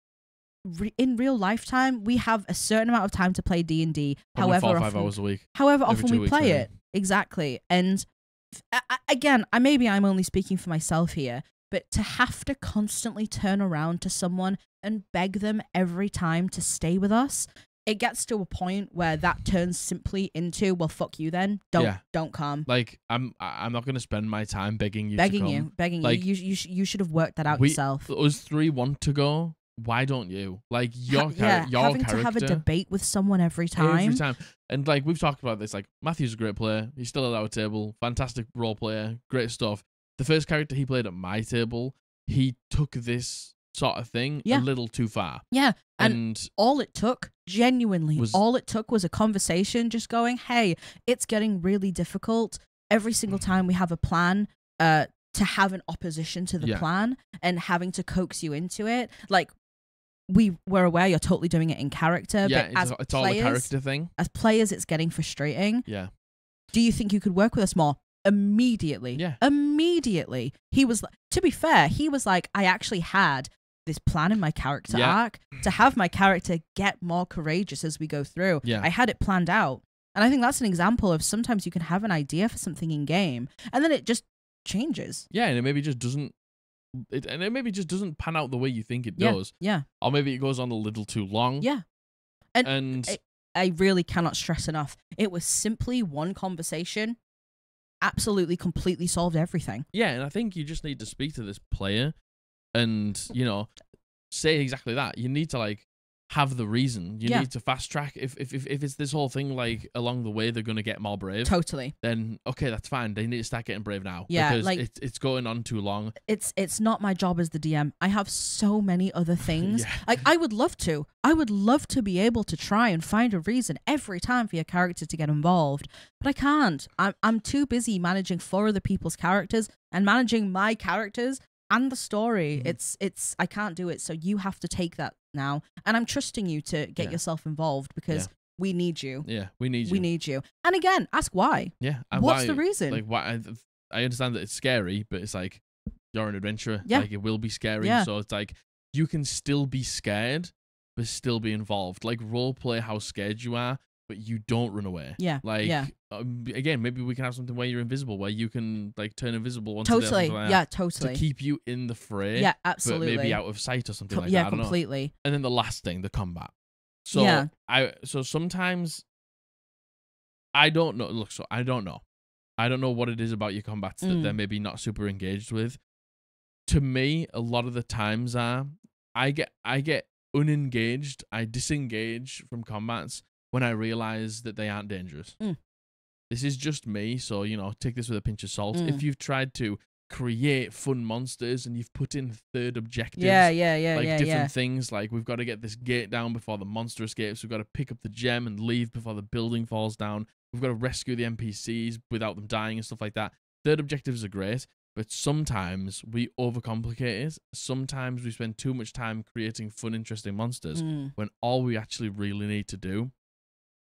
Re- in real lifetime, we have a certain amount of time to play D and D. Probably However, five often, hours a week. however every often we weeks, play it exactly and f- a- a- again i maybe i'm only speaking for myself here but to have to constantly turn around to someone and beg them every time to stay with us it gets to a point where that turns simply into well fuck you then don't Yeah. don't come Like I'm, I- I'm not going to spend my time begging you. begging to come. you begging Like, you you, you, sh- you should have worked that out we- yourself Us three want to go. Why don't you? Like your, Ha- yeah your having character. to have a debate with someone every time Every time. And like we've talked about this, like Matthew's a great player. He's still at our table. Fantastic role player. Great stuff. The first character he played at my table, he took this sort of thing Yeah. a little too far. Yeah. And, And, all it took, genuinely, Was- all it took was a conversation just going, hey, it's getting really difficult every single Mm. time we have a plan uh, to have an opposition to the Yeah. plan and having to coax you into it. Like, we were aware you're totally doing it in character, yeah, but it's, as it's all a character thing. as players, it's getting frustrating. Yeah. Do you think you could work with us more? Immediately. Yeah. Immediately. He was, to be fair, he was like, I actually had this plan in my character Yeah. arc to have my character get more courageous as we go through. Yeah. I had it planned out. And I think that's an example of sometimes you can have an idea for something in game and then it just changes. Yeah, and it maybe just doesn't. It, and it maybe just doesn't pan out the way you think it Yeah. does, Yeah. or maybe it goes on a little too long. Yeah. And and it- I really cannot stress enough. It was simply one conversation, absolutely, completely solved everything. Yeah, and I think you just need to speak to this player and, you know, say exactly that. You need to like have the reason. You Yeah. need to fast track if if if, if it's this whole thing like along the way they're gonna get more brave, Totally. then okay, that's fine. They need to start getting brave now. Yeah, Because like- it's it's going on too long. It's it's not my job as the DM. I have so many other *laughs* things. Yeah. Like I would love to. I would love to be able to try and find a reason every time for your character to get involved, but I can't. I'm I'm too busy managing four other people's characters and managing my characters and the story. Mhm. It's it's I can't do it. So you have to take that now, and I'm trusting you to get Yeah. yourself involved because Yeah. we need you. Yeah, we need you. We need you. And again, ask why. yeah. and What's why- the reason? Like why I, I understand that it's scary, but it's like you're an adventurer. Yeah. Like it will be scary. Yeah. So it's like you can still be scared, but still be involved. Like role play how scared you are, but you don't run away. yeah. Like yeah. um, again, maybe we can have something where you're invisible, where you can like turn invisible once a day or Totally. like Yeah. Totally. to keep you in the fray. yeah. But Absolutely. maybe out of sight or something Com- like yeah. that. Yeah. don't know. completely. And then the last thing, the combat. So Yeah. I so sometimes I don't know. Look, so I don't know. I don't know what it is about your combats that Mm. they're maybe not super engaged with. To me, a lot of the times are I get I get unengaged. I disengage from combats when I realize that they aren't dangerous. Mm. This is just me, so you know, take this with a pinch of salt. If Mm. you've tried to create fun monsters and you've put in third objectives Yeah. Yeah. Yeah. like yeah. different Yeah. things like we've got to get this gate down before the monster escapes we've got to pick up the gem and leave before the building falls down we've got to rescue the npcs without them dying and stuff like that third objectives are great but sometimes we overcomplicate it sometimes we spend too much time creating fun interesting monsters Mm. when all we actually really need to do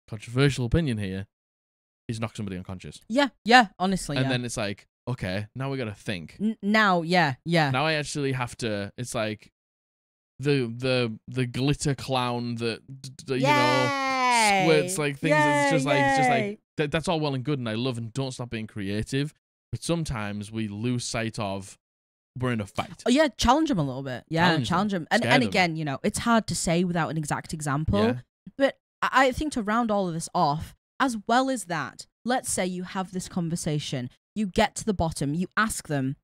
controversial opinion here is knock somebody unconscious Yeah. Yeah. Honestly. and yeah. then it's like okay now we got to think N- now, yeah, yeah, now I actually have to. It's like the the the glitter clown that d- you know squirts like things. it's just like it's just like that, that's all well and good, and I love and don't stop being creative. But sometimes we lose sight of we're in a fight. Oh, yeah, challenge him a little bit. Yeah, Challenge challenge, them. him. And Scare and them. again, you know, it's hard to say without an exact example. Yeah. But I think to round all of this off, as well as that, let's say you have this conversation, you get to the bottom, you ask them,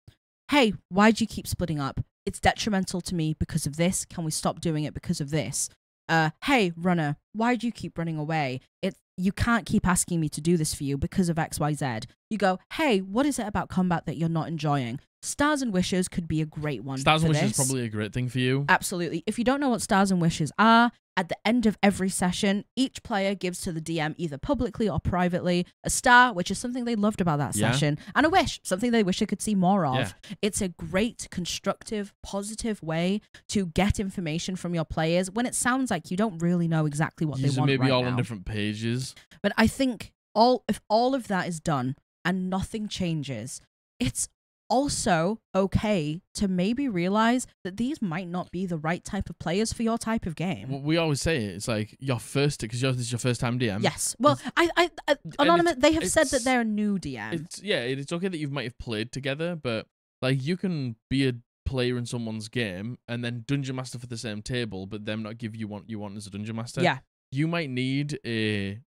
"Hey, why do you keep splitting up? It's detrimental to me because of this. Can we stop doing it because of this?" Uh, "Hey, runner, why do you keep running away? It you can't keep asking me to do this for you because of XYZ." You go, "Hey, what is it about combat that you're not enjoying?" Stars and wishes could be a great one. Stars and Wishes is probably a great thing for you. Absolutely. If you don't know what stars and wishes are, at the end of every session, each player gives to the DM either publicly or privately a star, which is something they loved about that Yeah. session, and a wish, something they wish they could see more of. Yeah. It's a great, constructive, positive way to get information from your players when it sounds like you don't really know exactly what These they want maybe right all now. on different pages. But I think all if all of that is done and nothing changes, it's also okay to maybe realize that these might not be the right type of players for your type of game. W- We always say it. It's like your first because this is your first time DM. yes. Well, I, I, I anonymous. They have said that they're a new DM. It's yeah, it's okay that you might have played together, but like you can be a player in someone's game and then dungeon master for the same table, but them not give you what you want as a dungeon master. Yeah. You might need a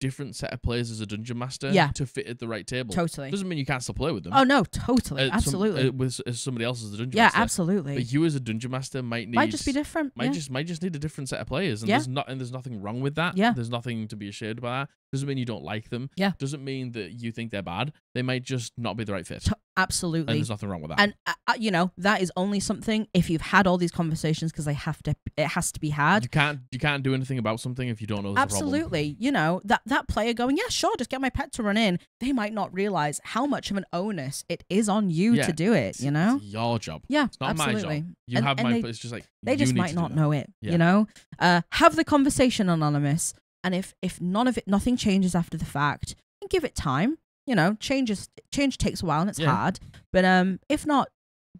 different set of players as a dungeon master Yeah. to fit at the right table. totally. Doesn't mean you can't still play with them. Oh no, totally, Uh, some- absolutely. uh, with as somebody else as a dungeon yeah, master. absolutely. But you as a dungeon master might need Might just be different. might yeah. just might just need a different set of players, and Yeah. there's not and there's nothing wrong with that. Yeah. there's nothing to be ashamed about that. Doesn't mean you don't like them. Yeah. Doesn't mean that you think they're bad. They might just not be the right fit. T- And absolutely. there's nothing wrong with that. and uh, uh, you know that is only something if you've had all these conversations because they have to it has to be had you can't you can't do anything about something if you don't know there's a problem. absolutely you know that that player going yeah sure just get my pet to run in they might not realize how much of an onus it is on you Yeah, to do it you know it's your job. yeah It's not my absolutely job. You And- have and my. they- it's just like they just might not know it Yeah. you know uh have the conversation anonymous and if if none of it nothing changes after the fact give it time you know change is change takes a while and it's Yeah. hard but um if not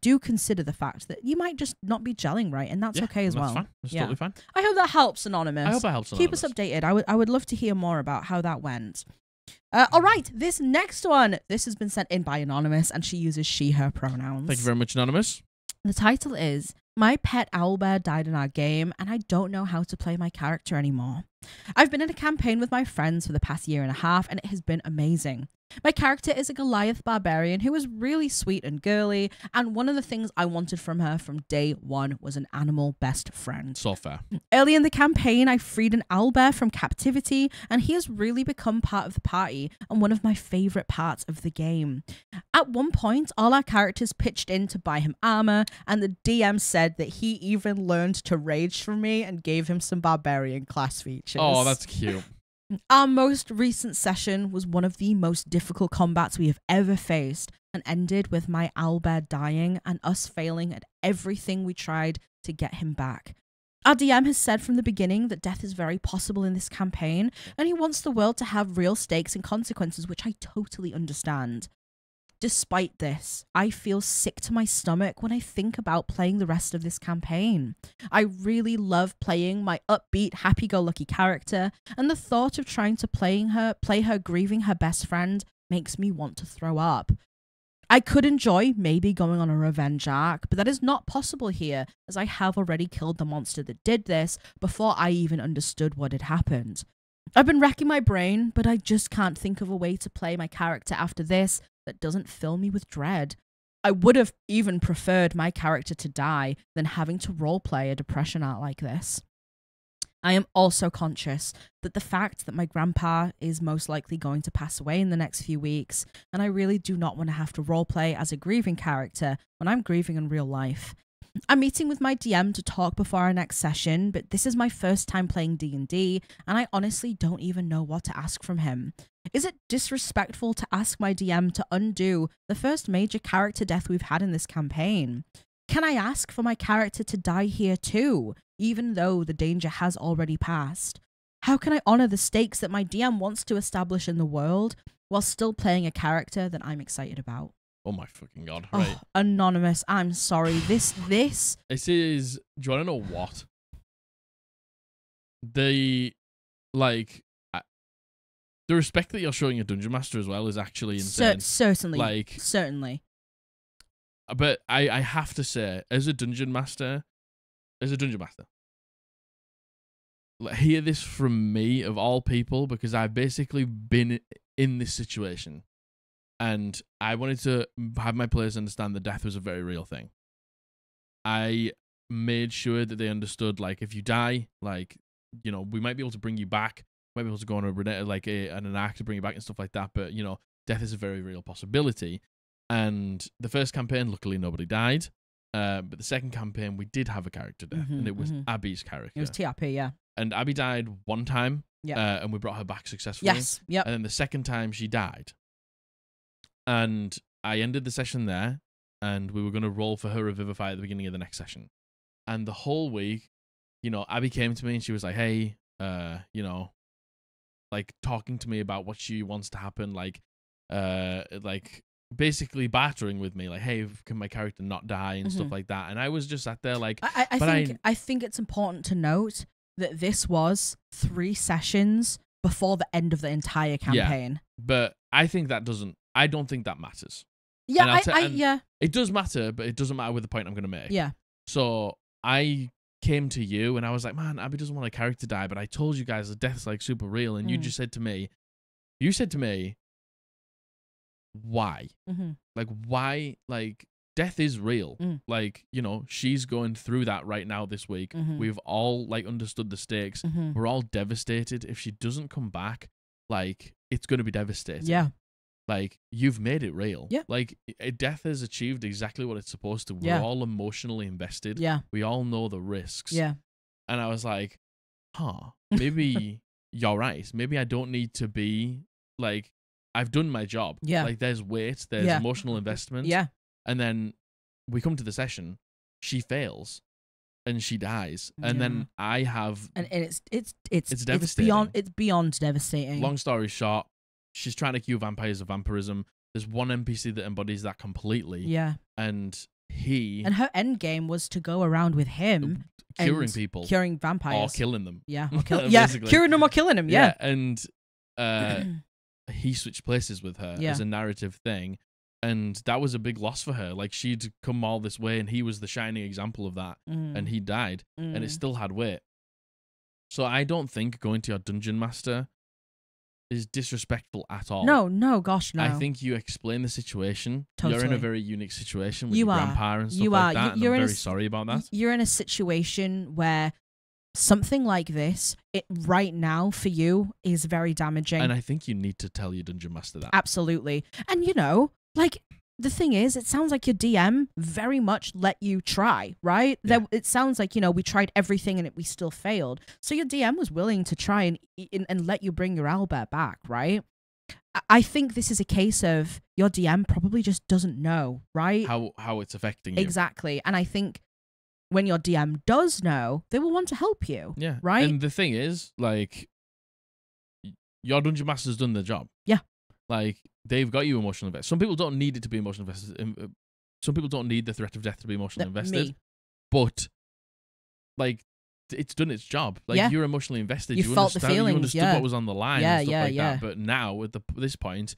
do consider the fact that you might just not be gelling right and that's Yeah, okay as that's well Fine. That's Yeah. totally fine. i hope that helps anonymous I hope it helps. keep us updated i would i would love to hear more about how that went uh, all right this next one this has been sent in by anonymous and she uses she her pronouns Thank you very much, Anonymous. the title is My Pet Owlbear Died in Our Game, and I don't know how to play my character anymore. I've been in a campaign with my friends for the past year and a half, and it has been amazing. My character is a Goliath barbarian who is really sweet and girly, and one of the things I wanted from her from day one was an animal best friend. So fair. Early in the campaign, I freed an owlbear from captivity, and he has really become part of the party and one of my favourite parts of the game. At one point, all our characters pitched in to buy him armor, and the DM said that he even learned to rage from me and gave him some barbarian class features. Oh, that's cute. *laughs* Our most recent session was one of the most difficult combats we have ever faced and ended with my owlbear dying and us failing at everything we tried to get him back. Our DM has said from the beginning that death is very possible in this campaign and he wants the world to have real stakes and consequences, which I totally understand. Despite this, I feel sick to my stomach when I think about playing the rest of this campaign. I really love playing my upbeat, happy-go-lucky character, and the thought of trying to playing her, play her grieving her best friend makes me want to throw up. I could enjoy maybe going on a revenge arc, but that is not possible here, as I have already killed the monster that did this before I even understood what had happened. I've been racking my brain, but I just can't think of a way to play my character after this that doesn't fill me with dread. I would have even preferred my character to die than having to roleplay a depression art like this. I am also conscious that the fact that my grandpa is most likely going to pass away in the next few weeks, and I really do not want to have to roleplay as a grieving character when I'm grieving in real life. I'm meeting with my DM to talk before our next session, but this is my first time playing D&D, and I honestly don't even know what to ask from him. Is it disrespectful to ask my DM to undo the first major character death we've had in this campaign? Can I ask for my character to die here too, even though the danger has already passed? How can I honor the stakes that my DM wants to establish in the world while still playing a character that I'm excited about? Oh my fucking god! Right. Oh, anonymous, I'm sorry. This this *sighs* This is. Do you want to know what? The, like, the respect that you're showing your dungeon master as well is actually cer- insane. certainly like, certainly. Uh, but I, I have to say, as a dungeon master, as a dungeon master, like, hear this from me of all people because I've basically been in this situation, and I wanted to have my players understand that death was a very real thing. I made sure that they understood, like, if you die, like, you know, we might be able to bring you back, might be able to go on a like a an, an act to bring you back and stuff like that, but you know, death is a very real possibility. And the first campaign, luckily, nobody died. Uh, but the second campaign, we did have a character death, Mhm, and it was mhm. Abby's character. It was TRP, yeah. and Abby died one time, Yeah. uh, and we brought her back successfully. Yes. Yep. And then the second time, she died. And I ended the session there, and we were going to roll for her Revivify at the beginning of the next session. And the whole week, you know, Abby came to me and she was like, hey, uh, you know, like talking to me about what she wants to happen, like, uh, like basically battering with me, like, hey, can my character not die and stuff Mhm. like that. And I was just sat there like, I, I, think I- I, think it's important to note that this was three sessions before the end of the entire Yeah. campaign. but I think that doesn't, I don't think that matters. Yeah, I, ta- I yeah, It does matter, but it doesn't matter with the point I'm going to make. yeah. So I came to you and I was like, man, Abby doesn't want a character die, but I told you guys the death's like super real. And you Mm. just said to me, you said to me, why? hmm Like, why? Like, death is real. Mm. Like, you know, she's going through that right now this week. Mhm. We've all like understood the stakes. hmm We're all devastated. If she doesn't come back, like it's going to be devastating. Yeah. Like you've made it real. Yeah. Like death has achieved exactly what it's supposed to. We're Yeah. all emotionally invested. Yeah. We all know the risks. Yeah. And I was like, huh, *laughs* maybe you're right. Maybe I don't need to be like I've done my job. Yeah. Like there's weight, there's Yeah. emotional mm, investment. Yeah. And then we come to the session, she fails and she dies. And Yeah. then I have And, and it's it's it's It's beyond it's beyond devastating. long story short, she's trying to cure vampires of vampirism. There's one NPC that embodies that completely. yeah. And he And her end game was to go around with him curing people curing vampires, or killing them. yeah. Or *laughs* kill- yeah. Curing them or killing them. Yeah. And uh *clears throat* he switched places with her Yeah. as a narrative thing. And that was a big loss for her. Like she'd come all this way and he was the shining example of that. Mm, And he died. And it mm. still had weight. So I don't think going to your dungeon master is disrespectful at all. No, no, gosh, no. I think you explain the situation. You're in a very unique situation with You your are. grandpa and stuff You like are. that. You- you're I'm a very s- sorry about that. you're in a situation where something like this, it right now for you is very damaging. And I think you need to tell your dungeon master that. Absolutely. And you know, like the thing is, it sounds like your DM very much let you try, right? Yeah. There, it sounds like you know we tried everything and it, we still failed. So your DM was willing to try and and, and let you bring your owlbear back, right? I- I think this is a case of your DM probably just doesn't know, right? how how it's affecting you. Exactly. And I think when your DM does know, they will want to help you. Yeah. Right? And the thing is, like, your dungeon master's done their job. Yeah. Like they've got you emotionally invested. Some people don't need it to be emotionally invested. uh, Some people don't need the threat of death to be emotionally That- invested. me. But like, it's done its job. Like Yeah. you're emotionally invested. You felt the understand, feelings, You understood yeah. what was on the line. Yeah, and stuff yeah, like yeah. That. But now at the this point,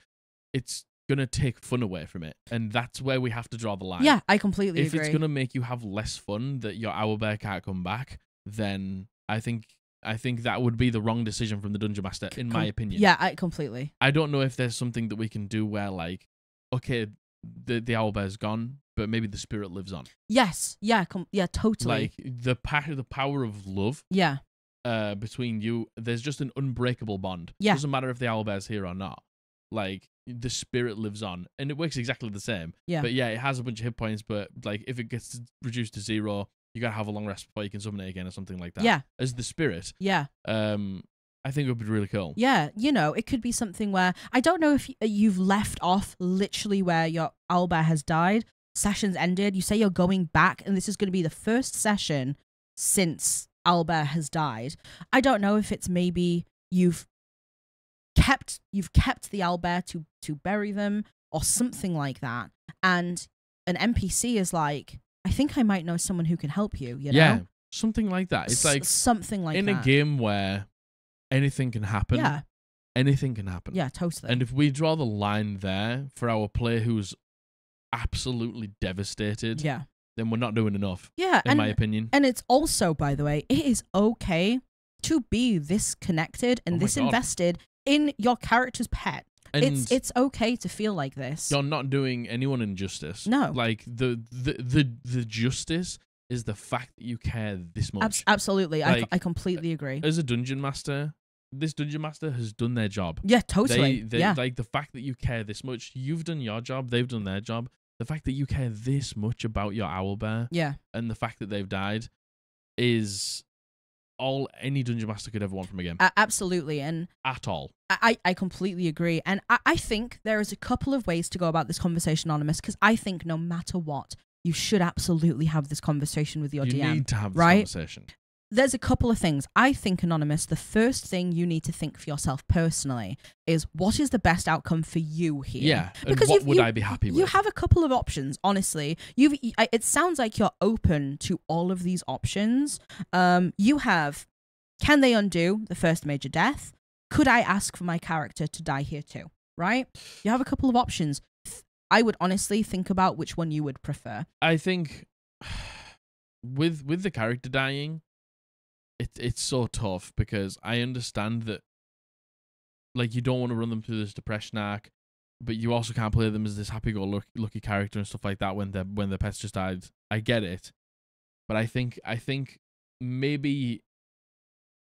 it's gonna take fun away from it, and that's where we have to draw the line. Yeah, I completely if agree. it's gonna make you have less fun that your owlbear can't come back, then I think I think that would be the wrong decision from the dungeon master, in my opinion. Yeah, I completely. I don't know if there's something that we can do where like, okay, the the owlbear's gone, but maybe the spirit lives on. Yes. Yeah. Com- yeah. Totally. Like the power the power of love yeah. uh between you, there's just an unbreakable bond. Yeah. Doesn't matter if the owlbear's here or not. Like the spirit lives on, and it works exactly the same. Yeah. But yeah, it has a bunch of hit points, but like if it gets reduced to zero, you gotta have a long rest before you can summon it again or something like that. Yeah. As the spirit, Yeah. um, I think it would be really cool. Yeah, you know, it could be something where I don't know if you've left off literally where your owlbear has died. Sessions ended. You say you're going back, and this is going to be the first session since owlbear has died. I don't know if it's maybe you've kept you've kept the owlbear to to bury them or something like that, and an NPC is like, I think I might know someone who can help you. You know, yeah, something like that. It's S- like something like in that. a game where anything can happen. Yeah, Anything can happen. yeah, totally. And if we draw the line there for our player who's absolutely devastated, yeah, then we're not doing enough, yeah, in and my opinion. And it's also, by the way, it is okay to be this connected and Oh this God. invested in your character's pet. And it's it's okay to feel like this. you're not doing anyone injustice. No. Like the the the, the justice is the fact that you care this much. Abs- absolutely, I, Like, I completely agree. As a dungeon master, this dungeon master has done their job. yeah, totally. They, they yeah, like the fact that you care this much. You've done your job. They've done their job. The fact that you care this much about your owl bear, yeah, and the fact that they've died is all any dungeon master could ever want from a game. a- absolutely. And At all. I, I completely agree. And I, I think there is a couple of ways to go about this conversation, Anonymous, because I think no matter what, you should absolutely have this conversation with your you DM. You need to have this right? conversation. There's a couple of things. I think, Anonymous, the first thing you need to think for yourself personally is what is the best outcome for you here? Yeah. And Because what would you- I be happy with? You have a couple of options, honestly. You've it sounds like you're open to all of these options. Um you have can they undo the first major death? Could I ask for my character to die here too? Right? You have a couple of options. I would honestly think about which one you would prefer. I think *sighs* with with the character dying, it it's so tough because I understand that like you don't want to run them through this depression arc, but you also can't play them as this happy go lucky character and stuff like that when the when the pets just died. I get it. But I think I think maybe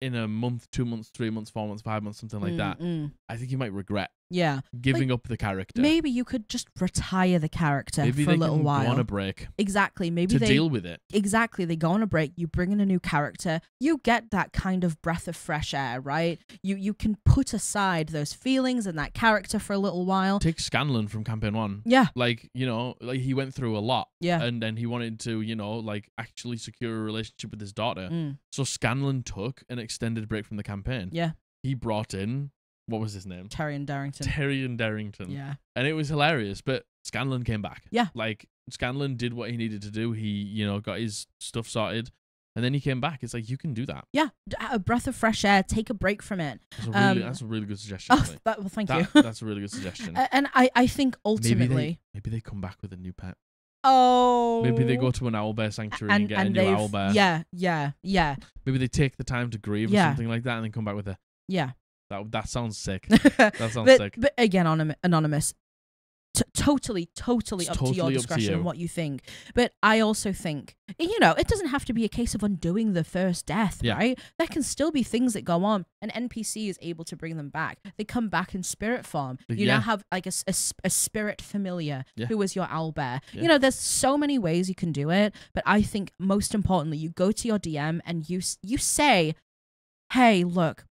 in a month, two months, three months, four months, five months, something like Mm, that, mm. I think you might regret Yeah. giving up the character. Maybe you could just retire the character Maybe for a little while. go on a break exactly. Maybe to they deal with it. exactly they go on a break you bring in a new character you get that kind of breath of fresh air right you you can put aside those feelings and that character for a little while Take Scanlan from campaign one. yeah Like you know, like he went through a lot, yeah and then he wanted to, you know, like actually secure a relationship with his daughter. Mm, So Scanlan took an extended break from the campaign. yeah He brought in what was his name? Taryon Darrington Terry and Darrington. yeah and it was hilarious. But Scanlan came back. Yeah. like Scanlan did what he needed to do. He, you know, got his stuff sorted, and then he came back. It's like you can do that. yeah a breath of fresh air take a break from it That's a really, Um, that's a really good suggestion. oh that, well thank That- you that's a really good suggestion. *laughs* And i i think maybe ultimately they, maybe they come back with a new pet. oh Maybe they go to an owl bear sanctuary and, and, get and a new owl bear. yeah yeah yeah Maybe they take the time to grieve Yeah. or something like that, and then come back with a. yeah That that sounds sick. *laughs* That sounds but, sick. but again, anonym- anonymous. T- totally, totally It's up to your totally to discretion you. what you think. But I also think, you know, it doesn't have to be a case of undoing the first death, Yeah. right? There can still be things that go on. An NPC is able to bring them back. They come back in spirit form. You Yeah. now have like a, a a spirit familiar Yeah. who is your owlbear. Yeah. You know, there's so many ways you can do it. But I think most importantly, you go to your DM and you you say, "Hey, look,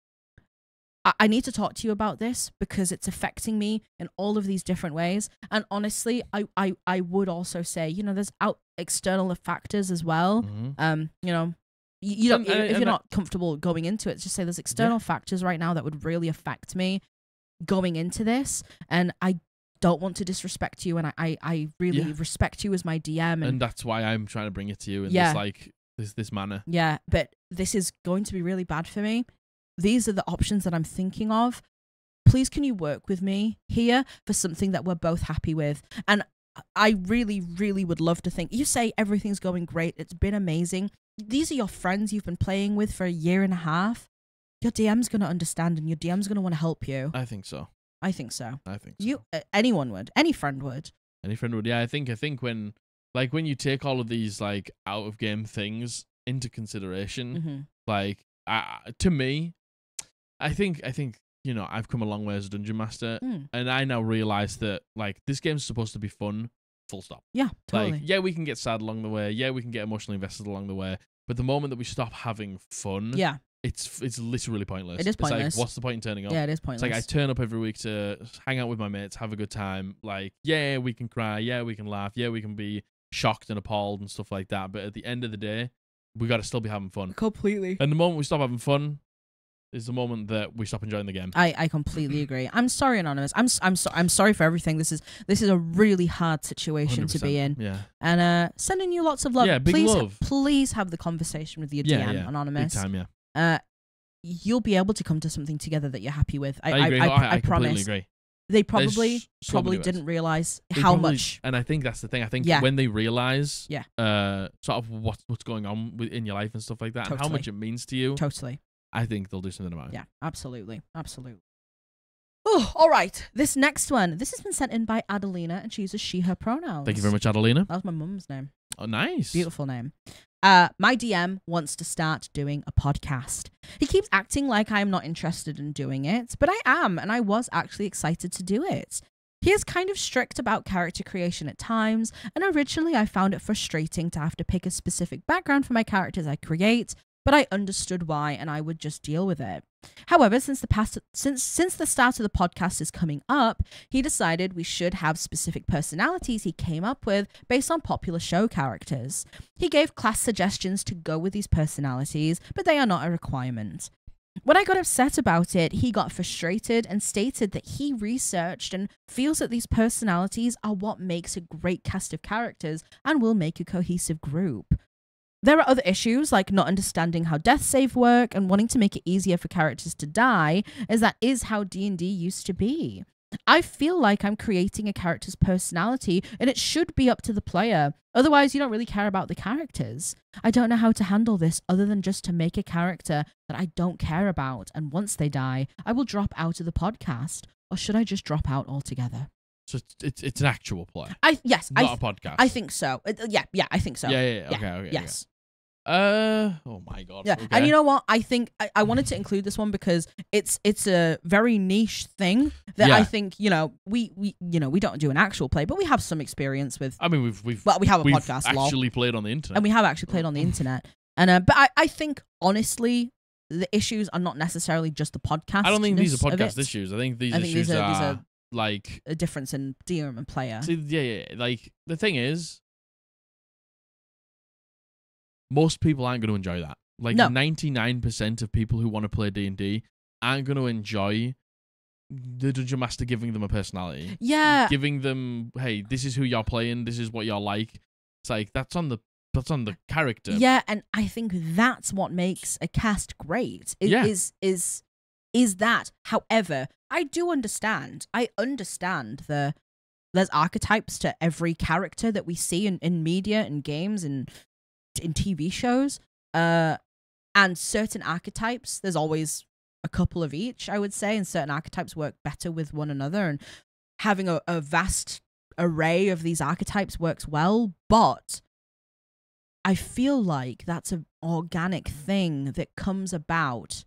I, I need to talk to you about this because it's affecting me in all of these different ways. And honestly, I, I, I would also say, you know, there's out external factors as well. Mhm. Um, you know, you, you don't And- if and you're not comfortable going into it, just say there's external factors right now that would really affect me going into this, and I don't want to disrespect you, and I, I, I really Yeah. respect you as my DM, and, And that's why I'm trying to bring it to you in Yeah. this like this this manner. yeah, but this is going to be really bad for me. These are the options that I'm thinking of. Please, can you work with me here for something that we're both happy with? And I really, really would love to think. You say everything's going great. It's been amazing. These are your friends you've been playing with for a year and a half. Your DM's going to understand and your DM's going to want to help you. I think so. I think so. I think so. You, uh, anyone would. Any friend would. Any friend would. Yeah, I think I think when like when you take all of these like out of game things into consideration, hmm like uh, to me, I think I think you know I've come a long way as a dungeon master, Mm. and I now realize that like this game's supposed to be fun. Full stop. Yeah, totally. Like yeah, we can get sad along the way. Yeah, we can get emotionally invested along the way. But the moment that we stop having fun, yeah, it's it's literally pointless. It is It's pointless. like what's the point in turning up? yeah, it is It's pointless. like I turn up every week to hang out with my mates, have a good time. Like, yeah, we can cry, yeah, we can laugh, yeah, we can be shocked and appalled and stuff like that. But at the end of the day, we got to still be having fun. Completely. And the moment we stop having fun is the moment that we stop enjoying the game. I, I completely *clears throat* agree. I'm sorry, anonymous. I'm I'm so, I'm sorry for everything. This is this is a really hard situation to be in, Yeah, and uh, sending you lots of love. Yeah, big please, love. please have the conversation with your Yeah, DM, yeah. big anonymous. time. Yeah, Uh, you'll be able to come to something together that you're happy with. I I, agree. I, Oh, I, I, I completely promise. agree. They probably so probably didn't realize They how probably- much. and I think that's the thing. I think Yeah. when they realize, Yeah. uh, sort of what what's going on with, in your life and stuff like that, and how much it means to you, Totally. I think they'll do something about it. Yeah, absolutely. Absolutely. Oh, all right. This next one. This has been sent in by Adelina, and she uses she, her pronouns. Thank you very much, Adelina. That was my mum's name. Oh, nice. Beautiful name. Uh, my DM wants to start doing a podcast. He keeps acting like I'm not interested in doing it, but I am, and I was actually excited to do it. He is kind of strict about character creation at times, and originally I found it frustrating to have to pick a specific background for my characters I create, but I understood why and I would just deal with it. However, since the past since since the start of the podcast is coming up, he decided we should have specific personalities he came up with based on popular show characters. He gave class suggestions to go with these personalities, but they are not a requirement. When I got upset about it, he got frustrated and stated that he researched and feels that these personalities are what makes a great cast of characters and will make a cohesive group. There are other issues like not understanding how death save work and wanting to make it easier for characters to die, as that is how D&D used to be. I feel like I'm creating a character's personality and it should be up to the player. Otherwise, you don't really care about the characters. I don't know how to handle this other than just to make a character that I don't care about and once they die, I will drop out of the podcast. Or should I just drop out altogether? So it's it's, it's an actual play, I yes, I not a podcast. I think so. Uh, yeah, yeah, I think so. Yeah, yeah, yeah. Yeah, okay. okay. yes. Uh oh my god. Yeah, Okay. and you know what? I think I, I wanted to include this one because it's it's a very niche thing that I think you know we we you know we don't do an actual play, but we have some experience with. I mean, we've we've Well, we have a we've podcast, lol. actually played on the internet. and we have actually played on the internet. And uh, but I, I think honestly, the issues are not necessarily just the podcast. I don't think these are podcast issues. I think these I think issues these are- are, these are- like A difference in DM and player. see, yeah, yeah. Like the thing is, most people aren't going to enjoy that. Like No. ninety nine percent of people who want to play D and D aren't going to enjoy the dungeon master giving them a personality. yeah, giving them, hey, this is who you're playing. This is what you're like. It's like that's on the that's on the character. yeah, and I think that's what makes a cast great. i- Yeah. Is is is that? However, I do understand. I understand the there's archetypes to every character that we see in, in media and games and in TV shows. Uh, and certain archetypes, there's always a couple of each, I would say, and certain archetypes work better with one another. And having a, a vast array of these archetypes works well, but I feel like that's an organic thing that comes about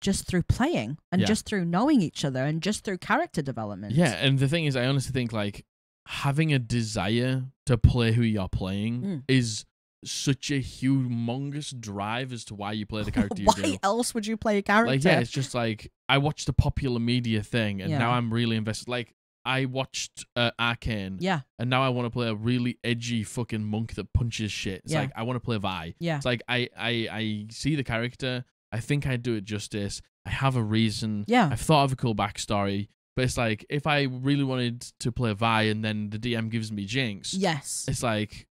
just through playing and Yeah. just through knowing each other and just through character development. Yeah, and the thing is, I honestly think like having a desire to play who you're playing Mm. is such a humongous drive as to why you play the *laughs* character you Why do. else would you play a character? Like, yeah, it's just like I watched the popular media thing, and now I'm really invested. Like, I watched uh, Arcane, yeah, and now I want to play a really edgy fucking monk that punches shit. It's Yeah. like I want to play Vi. yeah. It's like I, I, I see the character. I think I'd do it justice. I have a reason. Yeah. I've thought of a cool backstory. But it's like if I really wanted to play Vi and then the DM gives me Jinx, Yes. it's like,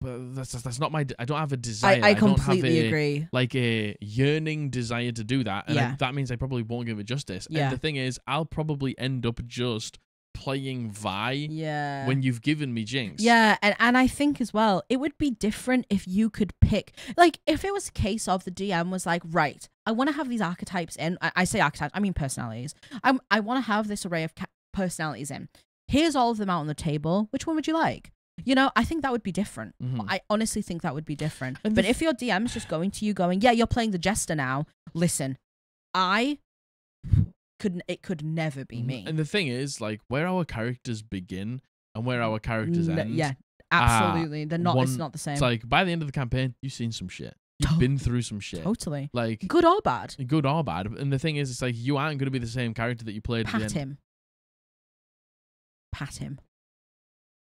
but that's that's not my. I don't have a desire. I don't have completely a- agree. Like a yearning desire to do that, and I- that means I probably won't give it justice. Yeah. And the thing is, I'll probably end up just playing Vi Yeah. when you've given me Jinx. Yeah, and, and I think as well, it would be different if you could pick, like, if it was a case of the DM was like, right, I want to have these archetypes in. I, I say archetypes, I mean personalities. I'm, I want to have this array of ca- personalities in. Here's all of them out on the table. Which one would you like? You know, I think that would be different. Mhm. I honestly think that would be different. And but if your DM's just going to you, going, yeah, you're playing the jester now. Listen, I could. It could never be Mhm. me. And the thing is, like, where our characters begin and where our characters N- end. yeah, absolutely. They're not. it's not the same. It's like by the end of the campaign, you've seen some shit. You've been through some shit. totally. Like Good or bad. good or bad. And the thing is, it's like you aren't going to be the same character that you played at the Pat him. Pat him.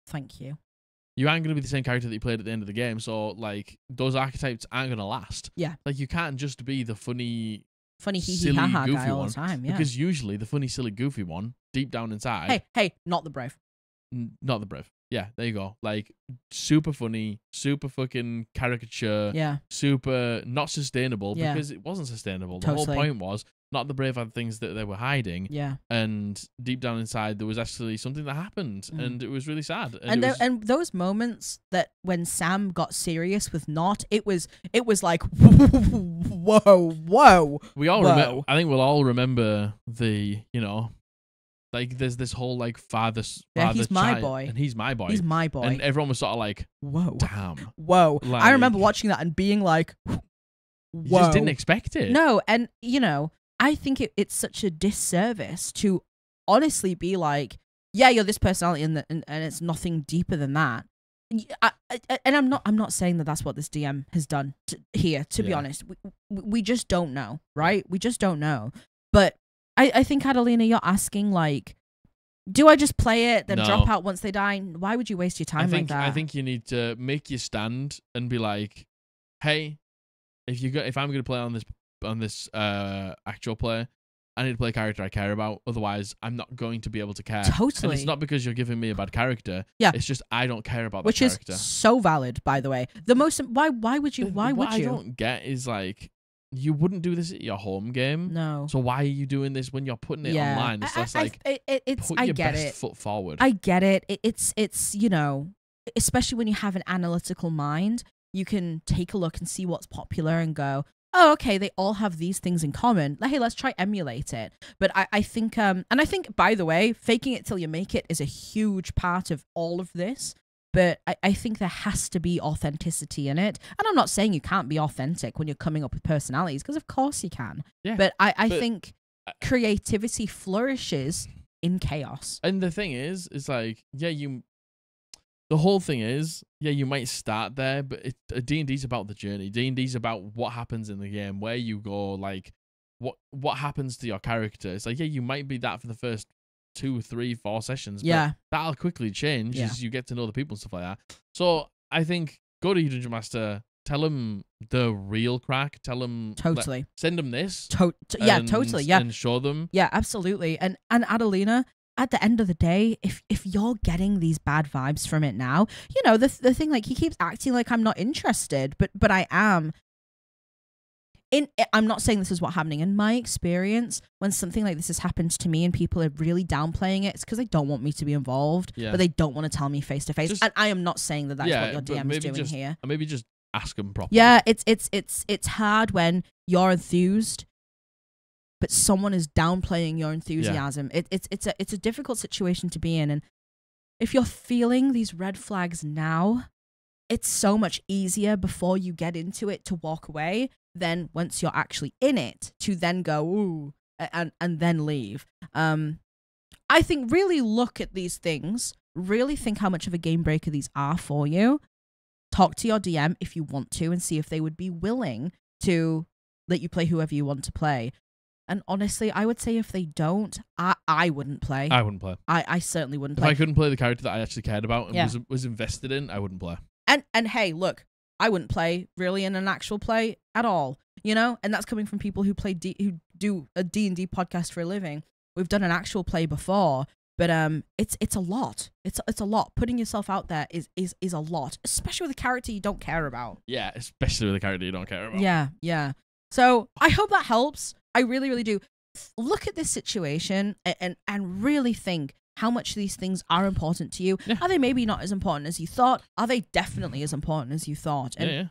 Thank you. You aren't going to be the same character that you played at the end of the game. So like those archetypes aren't going to last. Yeah. Like you can't just be the funny Funny hee hee ha ha guy goofy all one, the time. Yeah. because usually the funny, silly, goofy one deep down inside, hey, hey, Nott the Brave. n- Nott the Brave. Yeah, there you go. Like super funny, super fucking caricature. Yeah. super not sustainable Yeah. because it wasn't sustainable. The Totally. whole point was Nott the Brave had things that they were hiding, Yeah. and deep down inside there was actually something that happened, Mm. and it was really sad. And, And was, and those moments that when Sam got serious with Nott, it was it was like *laughs* whoa, whoa. we all remember. I think we'll all remember the you know, like there's this whole like father. Yeah, father he's my child- boy. and he's my boy. He's my boy. and everyone was sort of like, whoa. damn, Whoa. I remember watching that and being like whoa. you just didn't expect it. No, and you know, I think it, it's such a disservice to honestly be like, yeah, you're this personality, and, the, and and it's nothing deeper than that. I, I- and I'm not I'm not saying that that's what this DM has done to, here. To be honest, we, we just don't know, right? We just don't know. But I I think Adelina, you're asking like. Do I just play it, then drop out once they die? Why would you waste your time I think like that? I think you need to make your stand and be like, hey, if you go, if I'm going to play on this on this uh actual play, I need to play a character I care about. Otherwise, I'm not going to be able to care. And totally. it's not because you're giving me a bad character. Yeah. It's just I don't care about which that is character. so valid, by the way. The most why why would you why what would you? I don't get is like you wouldn't do this at your home game. no. So why are you doing this when you're putting it yeah. online? It's I- just I- like I- it, it's put I your get best it. foot forward. I get it. it. It's it's you know, especially when you have an analytical mind, you can take a look and see what's popular and go, oh, okay, they all have these things in common. Like, hey, let's try emulate it. But I, I think, um, and I think, by the way, faking it till you make it is a huge part of all of this. but I, I think there has to be authenticity in it. And I'm not saying you can't be authentic when you're coming up with personalities, because of course you can. Yeah, But I, I but- think creativity flourishes in chaos. And the thing is, is like, yeah, you. The whole thing is, yeah, you might start there, but it, uh, D and D's about the journey. D and D's about what happens in the game, where you go, like, what what happens to your character. It's like, yeah, you might be that for the first two, three, four sessions. but Yeah. that'll quickly change Yeah. as you get to know the people and stuff like that. So I think go to your dungeon master, tell him the real crack, tell him Totally. send him this, to- yeah, and- totally. Yeah. and show them. Yeah, absolutely. And and Adelina, at the end of the day, if if you're getting these bad vibes from it now, you know the the thing like he keeps acting like I'm not interested, but but I am. In eh, I'm not saying this is what happening in my experience. When something like this has happened to me and people are really downplaying it, it's because they don't want me to be involved, Yeah. but they don't want to tell me face to face. And I am not saying that that's Yeah, what your DM is doing just- here. And maybe just ask them properly. Yeah, it's it's it's it's hard when you're enthused, but someone is downplaying your enthusiasm. It, it's it's a it's a difficult situation to be in, and if you're feeling these red flags now, it's so much easier before you get into it to walk away than once you're actually in it to then go ooh and and then leave. Um, I think really look at these things. Really think how much of a game breaker these are for you talk to your DM if you want to and see if they would be willing to let you play whoever you want to play. And honestly, I would say if they don't, I, I wouldn't play. I, wouldn't play. I, I certainly wouldn't If play. I couldn't play the character that I actually cared about and Yeah. was was invested in, I wouldn't play. and and hey, look, I wouldn't play really in an actual play at all. You know, and that's coming from people who play D, who do a D and D podcast for a living. We've done an actual play before, but um, it's it's a lot. It's it's a lot. Putting yourself out there is is is a lot, especially with a character you don't care about. Yeah, especially with a character you don't care about. Yeah, yeah. So I hope that helps. I really, really do. Look at this situation and, and, and really think how much these things are important to you. Yeah. Are they maybe not as important as you thought? Are they definitely as important as you thought? Yeah, And yeah.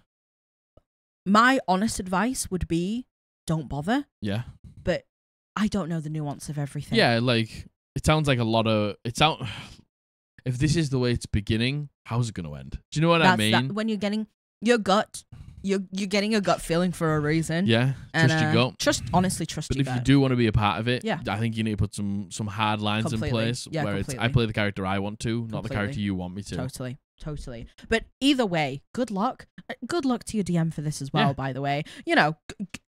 my honest advice would be don't bother, Yeah. but I don't know the nuance of everything. Yeah, like it sounds like a lot of it sound *sighs* if this is the way it's beginning, how's it gonna end? Do you know what That's I mean? that, when you're getting your gut, you're, you're getting a gut feeling for a reason. yeah. And, Trust uh, your gut. Trust, honestly, trust But if you do want to be a part of it, Yeah. I think you need to put some some hard lines Completely. in place Yeah, where it's I play the character I want to, not the character you want me to. Totally, totally. But either way, good luck. Uh, Good luck to your DM for this as well. Yeah. By the way, you know,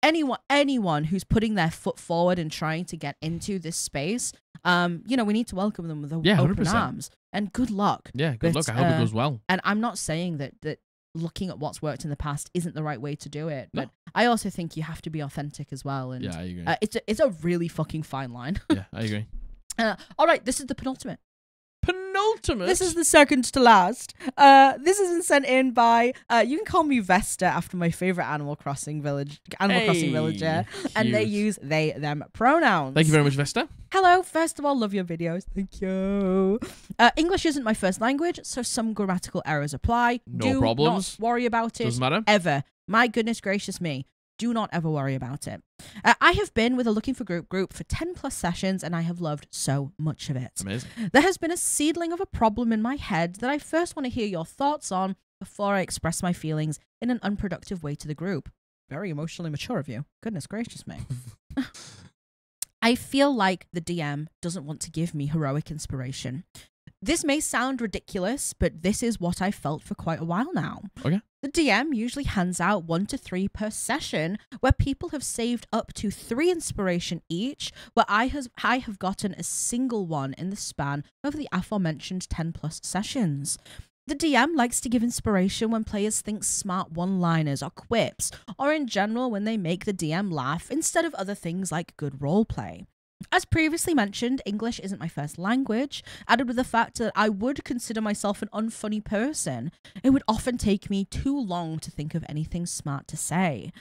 anyone anyone who's putting their foot forward and trying to get into this space, um, you know, we need to welcome them with Yeah, open 100%. arms and good luck. Yeah, good But, luck. I hope uh, it goes well. And I'm not saying that that looking at what's worked in the past isn't the right way to do it, No. but I also think you have to be authentic as well. And Yeah, I agree. uh, it's a, it's a really fucking fine line. yeah, I agree. *laughs* Uh, all right, this is the penultimate. Penultimate. This is the second to last. Uh, this isn't sent in by. Uh, you can call me Vesta after my favorite Animal Crossing village, Animal Crossing Hey, villager, and they use they them pronouns. Thank you very much, Vesta. Hello, first of all, love your videos. Thank you. Uh, English isn't my first language, so some grammatical errors apply. No Do problems. Not worry about it Doesn't matter. ever. My goodness gracious me. Do not ever worry about it. Uh, I have been with a Looking for Group group for 10 plus sessions and I have loved so much of it. Amazing. There has been a seedling of a problem in my head that I first want to hear your thoughts on before I express my feelings in an unproductive way to the group. Very emotionally mature of you. Goodness gracious me. *laughs* I feel like the DM doesn't want to give me heroic inspiration. This may sound ridiculous, but this is what I've felt for quite a while now. Okay. The DM usually hands out one to three per session, where people have saved up to three inspiration each, where I has I have gotten a single one in the span of the aforementioned 10 plus sessions. The DM likes to give inspiration when players think smart one liners or quips, or in general when they make the DM laugh instead of other things like good roleplay. As previously mentioned, English isn't my first language, added with the fact that I would consider myself an unfunny person. It would often take me too long to think of anything smart to say.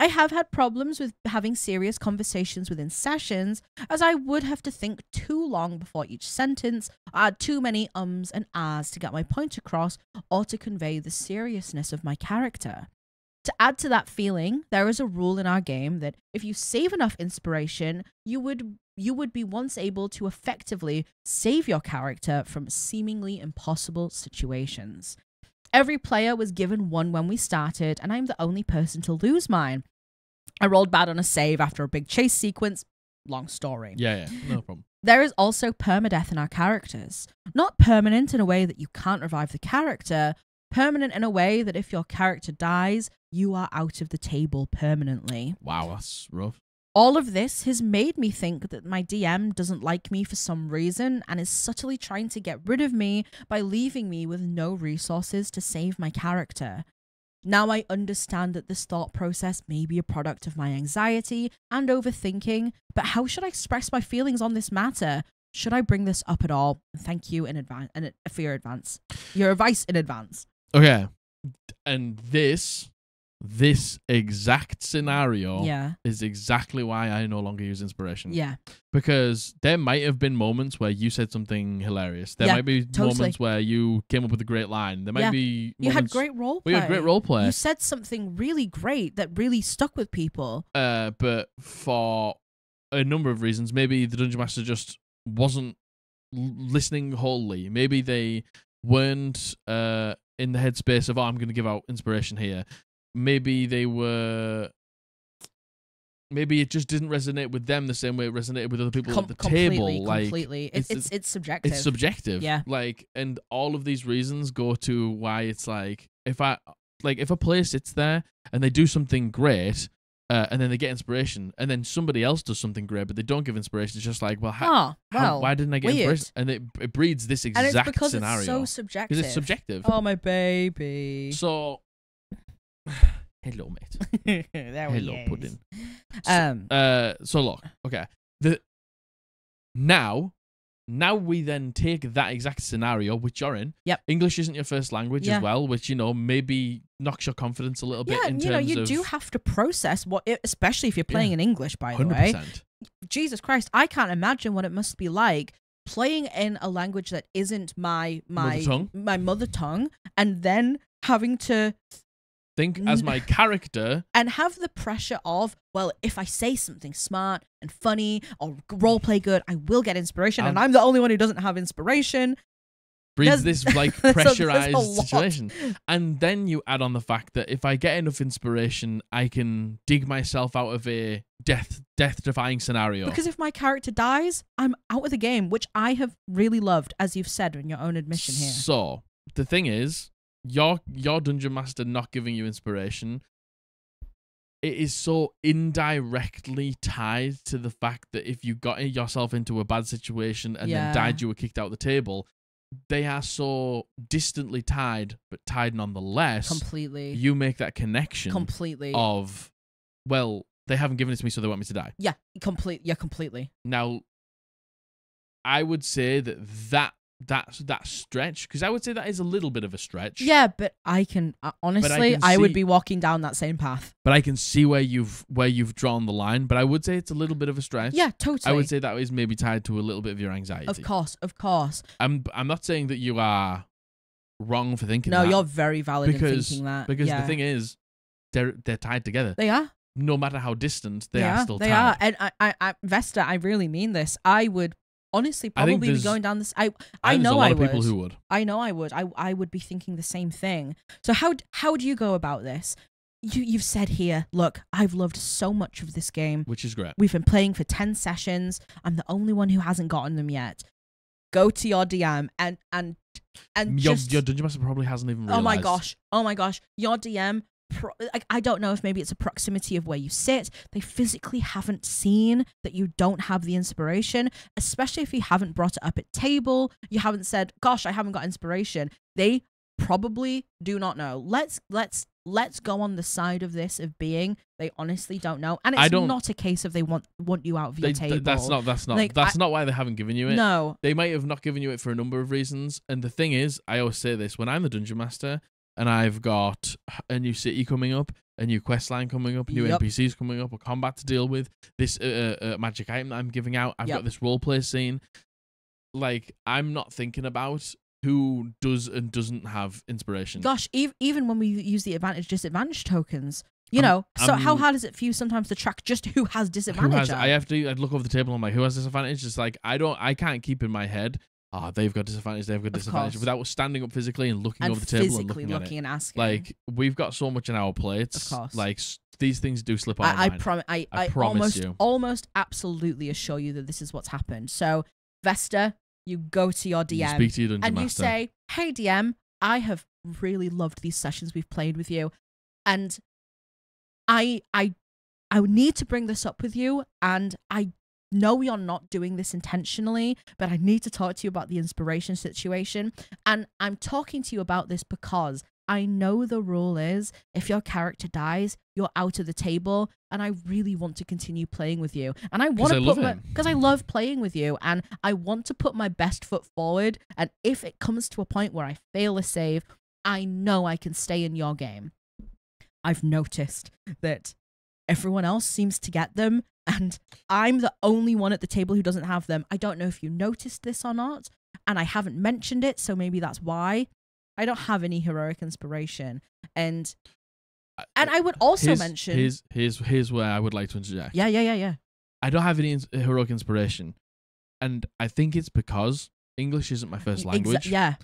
I have had problems with having serious conversations within sessions, as I would have to think too long before each sentence, add too many ums and ahs to get my point across, or to convey the seriousness of my character. To add to that feeling, there is a rule in our game that if you save enough inspiration, you would you would be once able to effectively save your character from seemingly impossible situations. Every player was given one when we started, and I'm the only person to lose mine. I rolled bad on a save after a big chase sequence. Long story. Yeah, yeah, no problem. *laughs* There is also permadeath in our characters. Not permanent in a way that you can't revive the character, permanent in a way that if your character dies, you are out of the table permanently. Wow, that's rough. All of this has made me think that my DM doesn't like me for some reason and is subtly trying to get rid of me by leaving me with no resources to save my character. Now I understand that this thought process may be a product of my anxiety and overthinking, but how should I express my feelings on this matter? Should I bring this up at all? Thank you in advance and for your advance. Your advice in advance. Okay, and this, this exact scenario Yeah. is exactly why I no longer use inspiration. Yeah. because there might have been moments where you said something hilarious. There Yeah, might be totally. moments where you came up with a great line. There might Yeah. be You had great role play. you had great role play. You said something really great that really stuck with people. uh, but for a number of reasons, maybe the dungeon master just wasn't l- listening wholly. Maybe they weren't uh in the headspace of oh, I'm going to give out inspiration here. Maybe they were. Maybe it just didn't resonate with them the same way it resonated with other people Com- at the completely, table. Like completely. it's- It's, it's, it's, subjective. it's subjective. Yeah. Like, and all of these reasons go to why it's like if I like if a player sits there and they do something great, uh, and then they get inspiration, and then somebody else does something great, but they don't give inspiration. It's just like, well, how, oh, how- why didn't I get weird. inspiration? And it, it breeds this exact and it's because scenario it's so subjective. because it's subjective. Oh, my baby. So, *sighs* hello, mate. *laughs* there Hello, he is. pudding. So- Um, Uh, so look, okay. The now, now we then take that exact scenario which you're in. Yep. English isn't your first language Yeah. as well, which you know maybe knocks your confidence a little bit. yeah, you know, you of do have to process what, especially if you're playing Yeah. in English, by the 100%. way. Jesus Christ, I can't imagine what it must be like playing in a language that isn't my my Mother my mother tongue, and then having to Think as my *laughs* character. and have the pressure of well, if I say something smart and funny or role play good, I will get inspiration, and Um, I'm the only one who doesn't have inspiration. breeds this *laughs* like pressurized lot. situation. And then you add on the fact that if I get enough inspiration, I can dig myself out of a death death defying scenario. Because if my character dies, I'm out of the game, which I have really loved, as you've said in your own admission here. So the thing is, your your dungeon master not giving you inspiration. It is so indirectly tied to the fact that if you got yourself into a bad situation and Yeah. then died, you were kicked out the table. They are so distantly tied, but tied nonetheless. Completely. You make that connection completely. of, well, they haven't given it to me, so they want me to die. Yeah, complete. Yeah, completely. Now, I would say that that that that stretch, because I would say that is a little bit of a stretch. Yeah, but I can uh, honestly, can I, would be walking down that same path. But I can see where you've where you've drawn the line. But I would say it's a little bit of a stretch. Yeah, totally. I would say that is maybe tied to a little bit of your anxiety. of course, of course. I'm I'm not saying that you are wrong for thinking No, that, you're very valid in because thinking that. because yeah. the thing is, they're they're tied together. they are. no matter how distant, they, are still They tied. are, and I, I, I, Vesta, I really mean this. I would honestly probably be going down this. I, And I know a lot I of would. people who would. I know I would. I, I would be thinking the same thing. So how, how do you go about this? You, you've said here, look, I've loved so much of this game. which is great. We've been playing for 10 sessions. I'm the only one who hasn't gotten them yet. Go to your DM and and and Your, just your dungeon master probably hasn't even realized. Oh my gosh. Oh my gosh. Your DM pro- like I don't know if maybe it's a proximity of where you sit. They physically haven't seen that you don't have the inspiration, especially if you haven't brought it up at table. You haven't said, "Gosh, I haven't got inspiration." They probably do not know. Let's let's let's go on the side of this of being they honestly don't know, and I it's don't- not a case of they want want you out of your They- table. th- that's not. That's not. Like, that's I- not why they haven't given you it. no. They might have not given you it for a number of reasons. And the thing is, I always say this: when I'm the dungeon master and I've got a new city coming up, a new quest line coming up, new Yep. NPCs coming up, a combat to deal with, this uh, uh, uh, magic item that I'm giving out, I've Yep. got this role play scene. Like I'm not thinking about who does and doesn't have inspiration. Gosh, ev- even when we use the advantage disadvantage tokens, You I'm- know, so how I'm- hard is it for you sometimes to track just who has Who disadvantage? has? I have to. I'd look over the table. and I'm like, who has disadvantage? It's like I don't. I can't keep in my head. Ah, they've got disadvantage. They've got disadvantage course. without standing up physically and looking and over the table and looking, looking, at it. and asking. Like we've got so much on our plates. Of course. Like these things do slip our I, I promise. I, I I, promise almost, you. almost absolutely assure you that this is what's happened. So, Vesta, you go to your You DM speak to your and you say, "Hey DM, I have really loved these sessions we've played with you, and I, I, I need to bring this up with you, and I." know you're not doing this intentionally, but I need to talk to you about the inspiration situation. And I'm talking to you about this because I know the rule is if your character dies, you're out of the table, and I really want to continue playing with you. And I want to put because I love playing with you, and I want to put my best foot forward. And if it comes to a point where I fail a save, I know I can stay in your game. I've noticed that everyone else seems to get them, and I'm the only one at the table who doesn't have them. I don't know if you noticed this or not, and I haven't mentioned it, so maybe that's why. I don't have any heroic inspiration, and and I would also here's, mention, Here's, here's, here's where I would like to interject. yeah, yeah, yeah, yeah. I don't have any ins- heroic inspiration, and I think it's because English isn't my first Exa- language. yeah,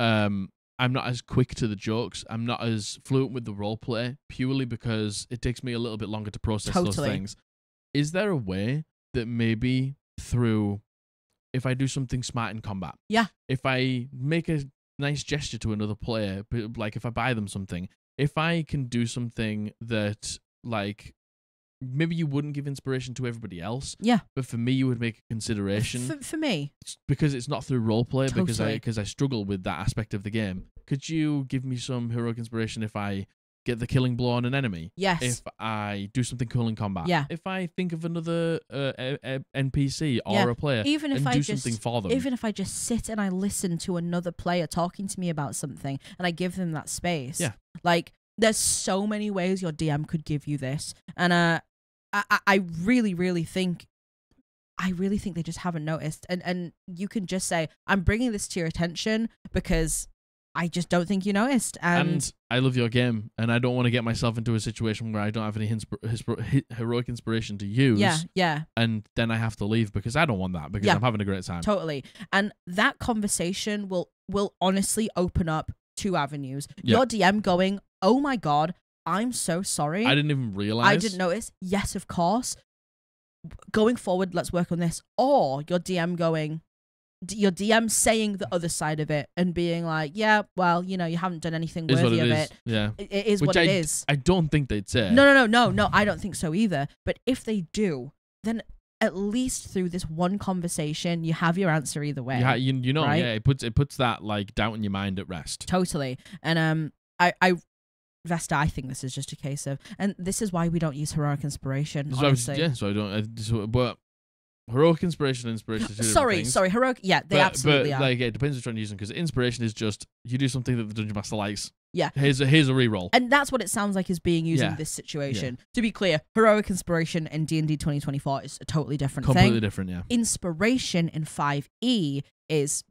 Um, I'm not as quick to the jokes. I'm not as fluent with the role play purely because it takes me a little bit longer to process those things. Is there a way that maybe through, if I do something smart in combat, Yeah. if I make a nice gesture to another player, like if I buy them something, if I can do something that like maybe you wouldn't give inspiration to everybody else, Yeah. but for me you would make a consideration for, for me, because it's not through role roleplay because I because I struggle with that aspect of the game. Could you give me some heroic inspiration if I get the killing blow on an enemy? yes, If I do something cool in combat? Yeah. If I think of another uh, a, a NPC or Yeah. a player even if I do just something for them. even if I just sit and I listen to another player talking to me about something and I give them that space. Yeah. Like there's so many ways your DM could give you this. And uh I, I- I really, really think I really think they just haven't noticed. And and you can just say, I'm bringing this to your attention because I just don't think you noticed. And, and I love your game, and I don't want to get myself into a situation where I don't have any insp- heroic inspiration to use, yeah, yeah. and then I have to leave because I don't want that because Yeah. I'm having a great time. Totally. And that conversation will will honestly open up two avenues. Yeah. Your DM going, "Oh my god, I'm so sorry. I didn't even realize. I didn't notice." Yes, of course. Going forward, let's work on this. Or your DM going your DM saying the other side of it and being like, "Yeah, well, you know, you haven't done anything Is worthy of is. it. Yeah. It, it is Which what I it is." I don't think they'd say. No, no, no, no, no. I don't think so either. But if they do, then at least through this one conversation, you have your answer either way. Yeah, you, you know, right? yeah, it puts it puts that like doubt in your mind at rest. Totally. And um I I Vesta, I think this is just a case of and this is why we don't use heroic inspiration. So I was, honestly. yeah, so I don't. I, so, but heroic inspiration and inspiration. Sorry, sorry, heroic yeah, they but, absolutely but, are. Like, yeah, it depends one you're using because inspiration is just you do something that the dungeon master likes. Yeah. Here's a here's a reroll. and that's what it sounds like is being used Yeah. in this situation. To be clear, heroic inspiration in D&D 2024 is a totally different Completely thing. different. Yeah. Inspiration in 5e is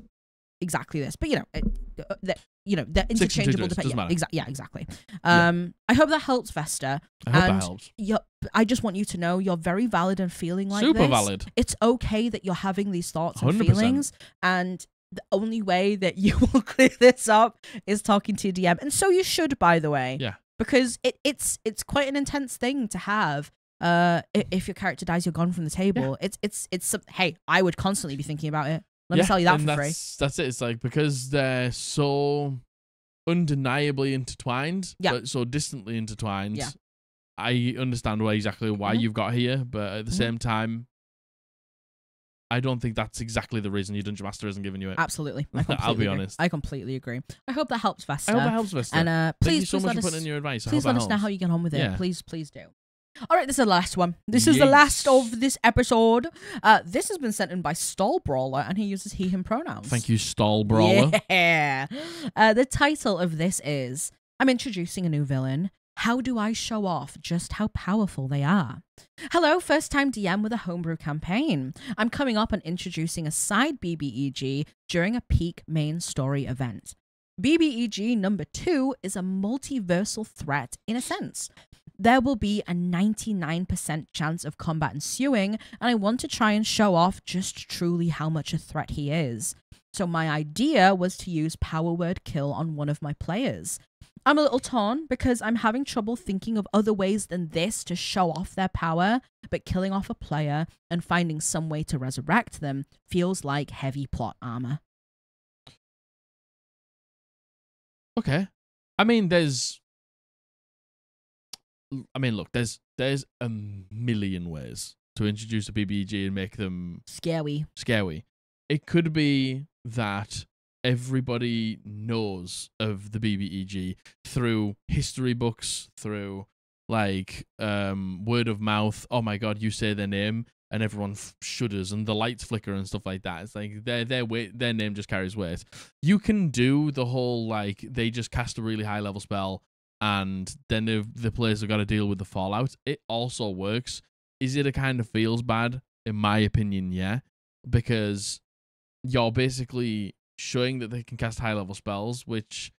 exactly this. But you know, it, uh, the, you know, they're and interchangeable depending yeah, exa- yeah, exactly. Yeah. Um I hope that helps Vesta. I hope And that helps. You're, I just want you to know you're very valid and feeling like Super this. valid. It's okay that you're having these thoughts and 100%. feelings, and the only way that *laughs* you will clear this up is talking to your DM, and so you should, by the way. Yeah. Because it, it's it's quite an intense thing to have. Uh, if your character dies, you're gone from the table. yeah. It's it's it's some, hey, I would constantly be thinking about it. Let yeah, me tell you that for free. that's, That's it. It's like because they're so undeniably intertwined, Yeah. but so distantly intertwined. Yeah. I understand why exactly why Mhm. you've got here, but at the Mhm. same time, I don't think that's exactly the reason your dungeon master isn't giving you it. Absolutely, I *laughs* I'll be agree. honest. I completely agree. I hope that helps, Vesta. I hope that helps, Vesta. And uh, Thank please, you so please much let for us putting in your advice. I Please let us know how you get on with it. Yeah. Please, please do. All right, this is the last one. This is the last of this episode. Uh, this has been sent in by Stall Brawler, and he uses he, him pronouns. Thank you, stall brawler. Yeah. Uh, the title of this is I'm introducing a new villain. How do I show off just how powerful they are? Hello, first time DM with a homebrew campaign. I'm coming up and introducing a side BBEG during a peak main story event. BBEG number two is a multiversal threat in a sense. There will be a 99% chance of combat ensuing, and I want to try and show off just truly how much a threat he is. So my idea was to use power word kill on one of my players. I'm a little torn because I'm having trouble thinking of other ways than this to show off their power, but killing off a player and finding some way to resurrect them feels like heavy plot armor. Okay. I mean, there's. I mean, look, there's there's a million ways to introduce a BBG and make them Scary. scary. It could be that everybody knows of the BBEG through history books, through like um word of mouth. Oh my god, you say their name and everyone f- shudders and the lights flicker and stuff like that. It's like their their weight, their name just carries weight. You can do the whole like they just cast a really high level spell and then the the players have got to deal with the fallout. It also works. Is it a kind of feels bad? In my opinion, yeah, because you're basically showing that they can cast high level spells, which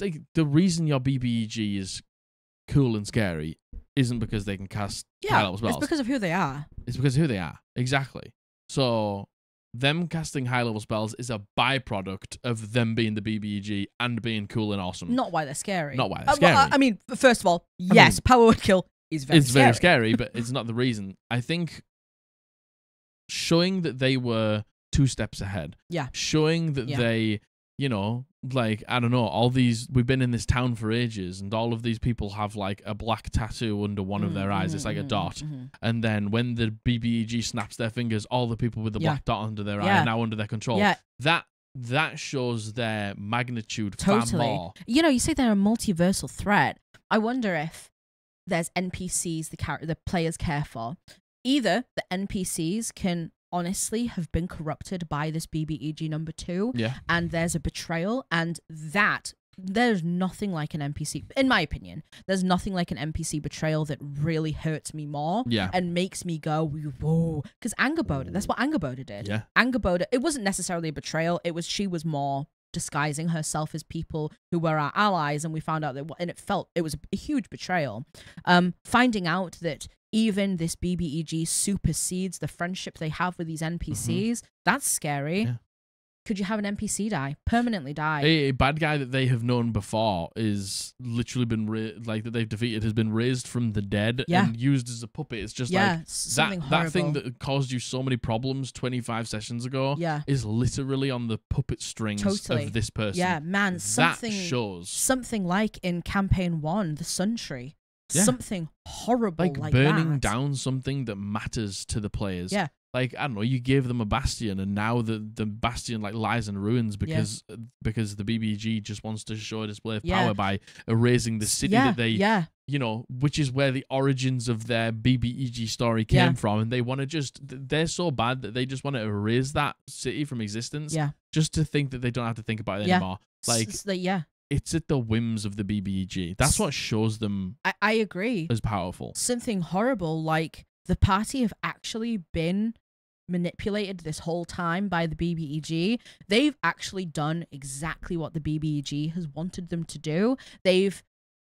like the reason your BBEG is cool and scary isn't because they can cast high Yeah, level spells. it's because of who they are. It's because of who they are. Exactly. So them casting high level spells is a byproduct of them being the BBEG and being cool and awesome. Not why they're scary. Not why they're Uh, scary. I- I mean, first of all, yes, mean, power word kill is very it's scary. very scary, but it's not the reason. I think showing that they were two steps ahead. Yeah. Showing that Yeah. they, you know, like I don't know, all these we've been in this town for ages and all of these people have like a black tattoo under one of their eyes. It's like a Mhm, dot. mhm. And then when the BBEG snaps their fingers, all the people with the Yeah. black dot under their eye are now under their control. Yeah, That that shows their magnitude far Totally. more. you know, you say they're a multiversal threat. I wonder if there's NPCs the char- the players care for. Either the NPCs can honestly have been corrupted by this BBEG number two, Yeah. and there's a betrayal, and that there's nothing like an NPC, in my opinion. There's nothing like an NPC betrayal that really hurts me more Yeah. and makes me go whoa. Because Angerboda, that's what Angerboda did. Yeah. Angerboda, it wasn't necessarily a betrayal. It was she was more disguising herself as people who were our allies, and we found out that, and it felt it was a huge betrayal. Um, finding out that even this BBEG supersedes the friendship they have with these NPCs, that's scary. Mm-hmm. Yeah. Could you have an NPC die permanently die? A, a bad guy that they have known before is literally been ra- like that they've defeated has been raised from the dead Yeah. and used as a puppet. It's just yeah, like that horrible. that thing that caused you so many problems 25 sessions ago yeah, is literally on the puppet strings Totally. of this person. yeah, man, that something shows something like in campaign one, the Sun Tree. Yeah. Something horrible like, like, burning that. down something that matters to the players. Yeah. Like I don't know, you gave them a bastion, and now the the bastion like lies in ruins because uh, because the BBG just wants to show a display of Yeah. power by erasing the city yeah, that they yeah, you know, which is where the origins of their BBEG story came Yeah. from, and they want to just they're so bad that they just want to erase that city from existence, yeah. just to think that they don't have to think about it Yeah. anymore. Like- S- yeah, It's at the whims of the BBEG. That's what shows them I, I agree. as powerful. Something horrible like the party have actually been manipulated this whole time by the BBEG. They've actually done exactly what the BBEG has wanted them to do. They've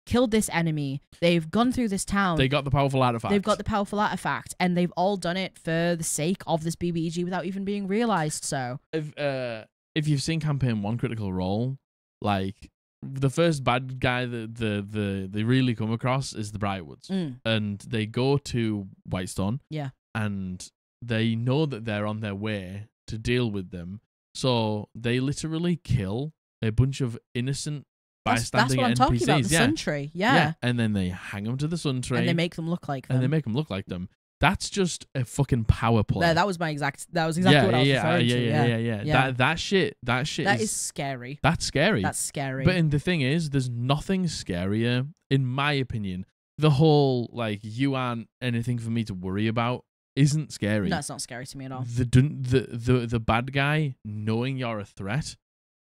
killed this enemy. They've gone through this town. They got the powerful artifact. They've got the powerful artifact, and they've all done it for the sake of this BBEG without even being realized. So, if uh if you've seen campaign one critical role like the first bad guy that the the they really come across is the Briarwoods mm, and they go to whitestone Yeah. and they know that they're on their way to deal with them so they literally kill a bunch of innocent that's, that's what I'm npcs talking about. The yeah. Sun Tree, yeah. and then they hang them to the sun tree, and they make them look like them. and they make them look like them that's just a fucking power play There, that was my exact. That was exactly yeah, what I was yeah, referring yeah, to. yeah, Yeah, yeah, yeah, Yeah. That that shit, that shit that is, is scary. that's scary. That's scary. But and the thing is, there's nothing scarier, in my opinion. The whole like you aren't anything for me to worry about isn't scary. That's not scary to me at all. the the the the bad guy knowing you're a threat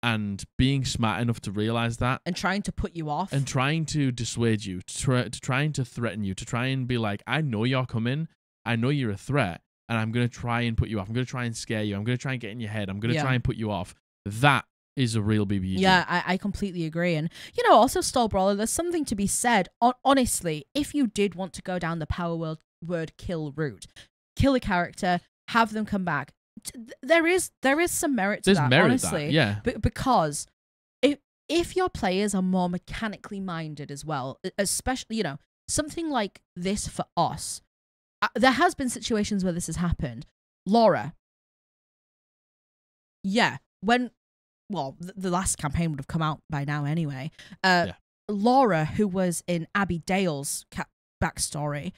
and being smart enough to realize that And trying to put you off. and trying to dissuade you, to, try, to trying to threaten you, to try and be like, I know you're coming, I know you're a threat, and I'm gonna try and put you off. I'm gonna try and scare you. I'm gonna try and get in your head. I'm gonna Yeah. try and put you off. That is a real BBEG. Yeah, I, I completely agree. And, you know, also, Stall Brawler, there's something to be said. Hon- honestly, if you did want to go down the power word, word kill route, kill a character, have them come back, there is there is some merit to there's that, merit honestly. that. Yeah. Be- because if if your players are more mechanically minded as well, especially you know something like this for us, there has been situations where this has happened. Laura, yeah, when well th- the last campaign would have come out by now anyway. Uh, Yeah. Laura, who was in Abby Dale's ca- backstory,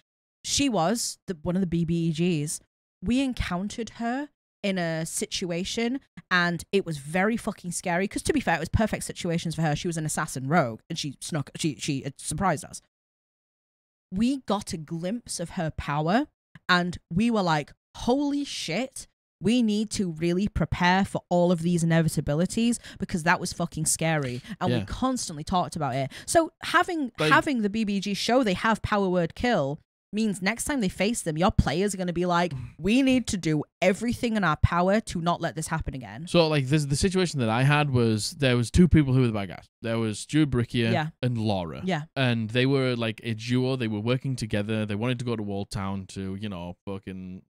she was the one of the BBEGs. We encountered her in a situation and it was very fucking scary because to be fair it was perfect situations for her she was an assassin rogue and she snuck she she uh, surprised us we got a glimpse of her power and we were like holy shit we need to really prepare for all of these inevitabilities because that was fucking scary and we constantly talked about it. So having Like- having the bbg show they have power word kill means next time they face them your players are going to be like *sighs* we need to do everything in our power to not let this happen again So like this the situation that I had was there was two people who were the bad guys. There was Stuart Brickier Yeah. and Laura. yeah And they were like a duo. They were working together. They wanted to go to Walltown Town to, you know, fucking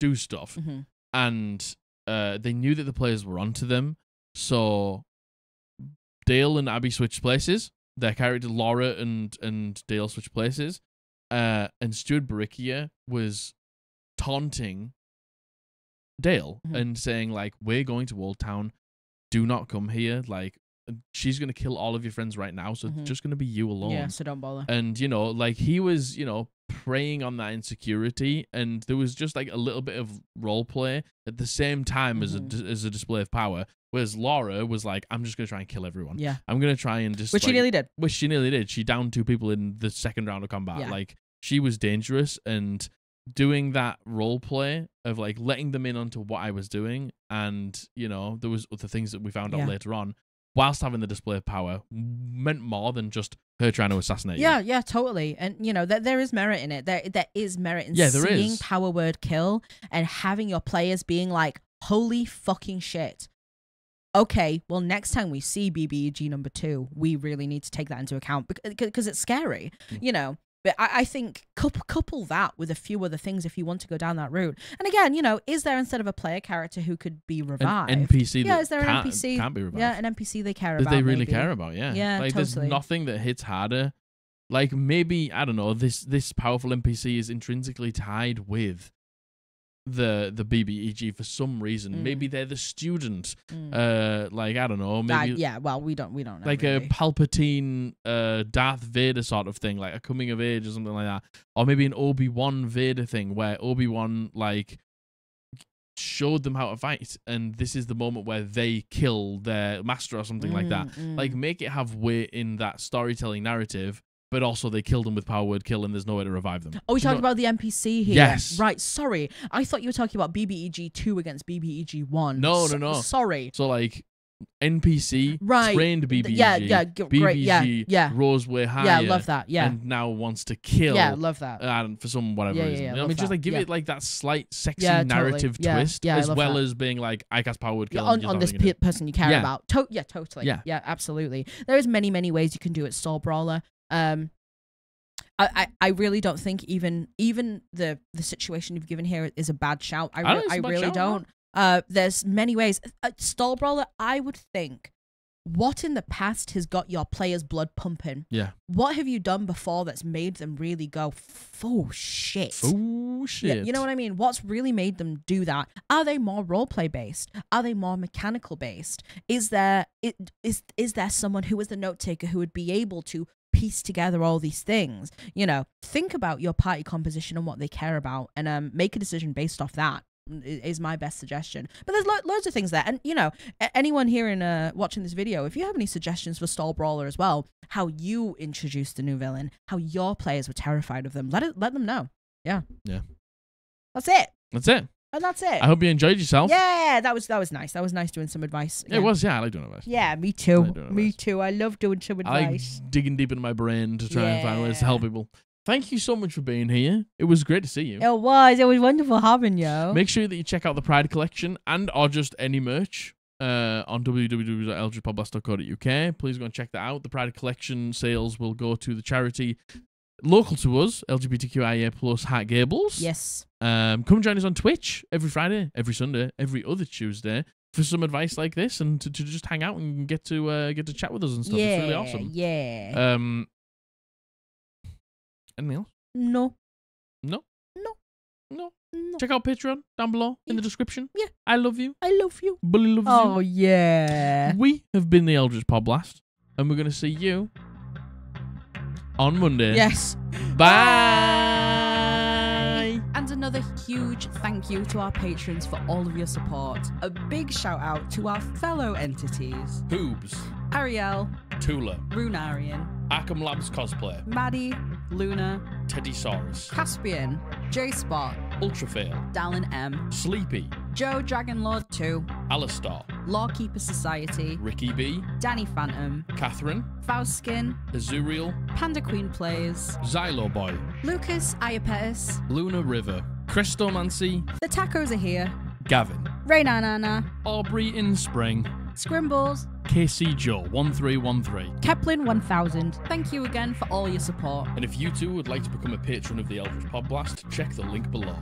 do stuff. hmm And uh, they knew that the players were onto them. So Dale and Abby switched places. Their character Laura and and Dale switched places. Uh, and Stuart Baricchia was taunting Dale Mhm. and saying like, "We're going to Old Town. Do not come here. Like, she's gonna kill all of your friends right now. So Mhm. it's just gonna be you alone." yeah so don't bother and you know like he was you know preying on that insecurity and there was just like a little bit of role play at the same time as a Mhm. as a display of power whereas Laura was like I'm just going to try and kill everyone yeah I'm going to try and just which she nearly did which she nearly did she downed two people in the second round of combat Yeah. like she was dangerous and doing that role play of like letting them in onto what I was doing and you know there was other things that we found Yeah. out later on whilst having the display of power meant more than just her trying to assassinate you. Yeah, yeah, totally. And you know, there there is merit in it. There there is merit in Yeah, there seeing is. power word kill and having your players being like, "Holy fucking shit." Okay, well, next time we see BBG number two, we really need to take that into account because it's scary, Mm. you know. But I, I think couple, couple that with a few other things if you want to go down that route. And again, you know, is there instead of a player character who could be revived? An NPC Yeah, that is there an NPC? can't be revived. yeah, an NPC they care that about. they really maybe. care about. Yeah, Yeah, like totally. there's nothing that hits harder. Like maybe I don't know. This this powerful NPC is intrinsically tied with the the BBEG for some reason. Mm. Maybe they're the student. Mm. Uh, like I don't know. Maybe yeah, well, we don't we don't know. like really. a Palpatine, uh, Darth Vader sort of thing, like a coming of age or something like that, or maybe an Obi Wan Vader thing where Obi Wan like showed them how to fight, and this is the moment where they kill their master or something like that. Mm, Like mm. make it have weight in that storytelling narrative, but also they killed them with power word kill, and there's no way to revive them. Oh, you talking know- about the NPC here. Yes. Right. Sorry, I thought you were talking about BBEG two against BBEG one. No, no, So- no. Sorry. So like NPC Right. trained BBG, Yeah, yeah, BBG great. Yeah, yeah, rose way higher, yeah. Love that. Yeah, and now wants to kill. yeah. Love that. uh, for some whatever Yeah, yeah, reason. yeah, know I mean, just like give Yeah. it like that slight sexy Yeah, totally. narrative Yeah, twist, yeah, as well that. as being like I cast power word Yeah, kill on, on this pe- person you care Yeah. about. To- yeah, totally. Yeah. yeah, absolutely. There is many, many ways you can do it. Stall brawler. Um, I, I, I really don't think even even the the situation you've given here is a bad shout. I, I re- I bad really shout, don't. Uh, there's many ways. Uh, stall brawler. I would think. What in the past has got your players' blood pumping? Yeah. What have you done before that's made them really go, oh shit? Oh Yeah, shit! you know what I mean? What's really made them do that? Are they more role play based? Are they more mechanical based? Is there i- is is there someone who is the note taker who would be able to piece together all these things? You know, think about your party composition and what they care about, and um, make a decision based off that is my best suggestion, but there's lo- loads of things there, and you know, anyone here in uh watching this video, if you have any suggestions for Stall Brawler as well, how you introduced the new villain, how your players were terrified of them, let it let them know. Yeah, Yeah. that's it. That's it. And that's it. I hope you enjoyed yourself. yeah, that was that was nice. That was nice doing some advice. It was. Yeah, I like doing it. Yeah, me too. like Me too. I love doing some I like advice. digging deep into my brain to try and find ways to help people. Thank you so much for being here. It was great to see you. It was. It was wonderful having you. Make sure that you check out the Pride collection and or just any merch. uh, on www.eldritchpodblast.co.uk. Please go and check that out. The Pride Collection sales will go to the charity local to us, LGBTQIA plus Hat Gables. Yes. Um, come join us on Twitch every Friday, every Sunday, every other Tuesday for some advice like this and to, to just hang out and get to uh, get to chat with us and stuff. yeah. It's really awesome. Yeah. Um, anything else? no. No. No. No. No. Check out Patreon down below in the description. Yeah. I love you. I love you. Bully loves Oh you. yeah. We have been the Eldritch Podblast, and we're going to see you on Monday. Yes. Bye. And another huge thank you to our patrons for all of your support. A big shout out to our fellow entities. Hoobs, Ariel, Tula, Runarian, Arkham Labs cosplay, Maddie, Luna, Teddy Saurus, Caspian, J Spot, Ultrafail, Dallin M, Sleepy, Joe Dragonlord 2, Alistar, Lawkeeper Society, Ricky B, Danny Phantom, Catherine, Faustskin, Azuriel, Panda Queen Plays, Xylo Boy, Lucas Iapetus, Luna River, Christomancy, The Tacos Are Here, Gavin, Raynanana, Aubrey in Spring, Scrimbles, KC Joe 1313. Keplin 1000. Thank you again for all your support. And if you too would like to become a patron of the Eldritch Podblast, check the link below.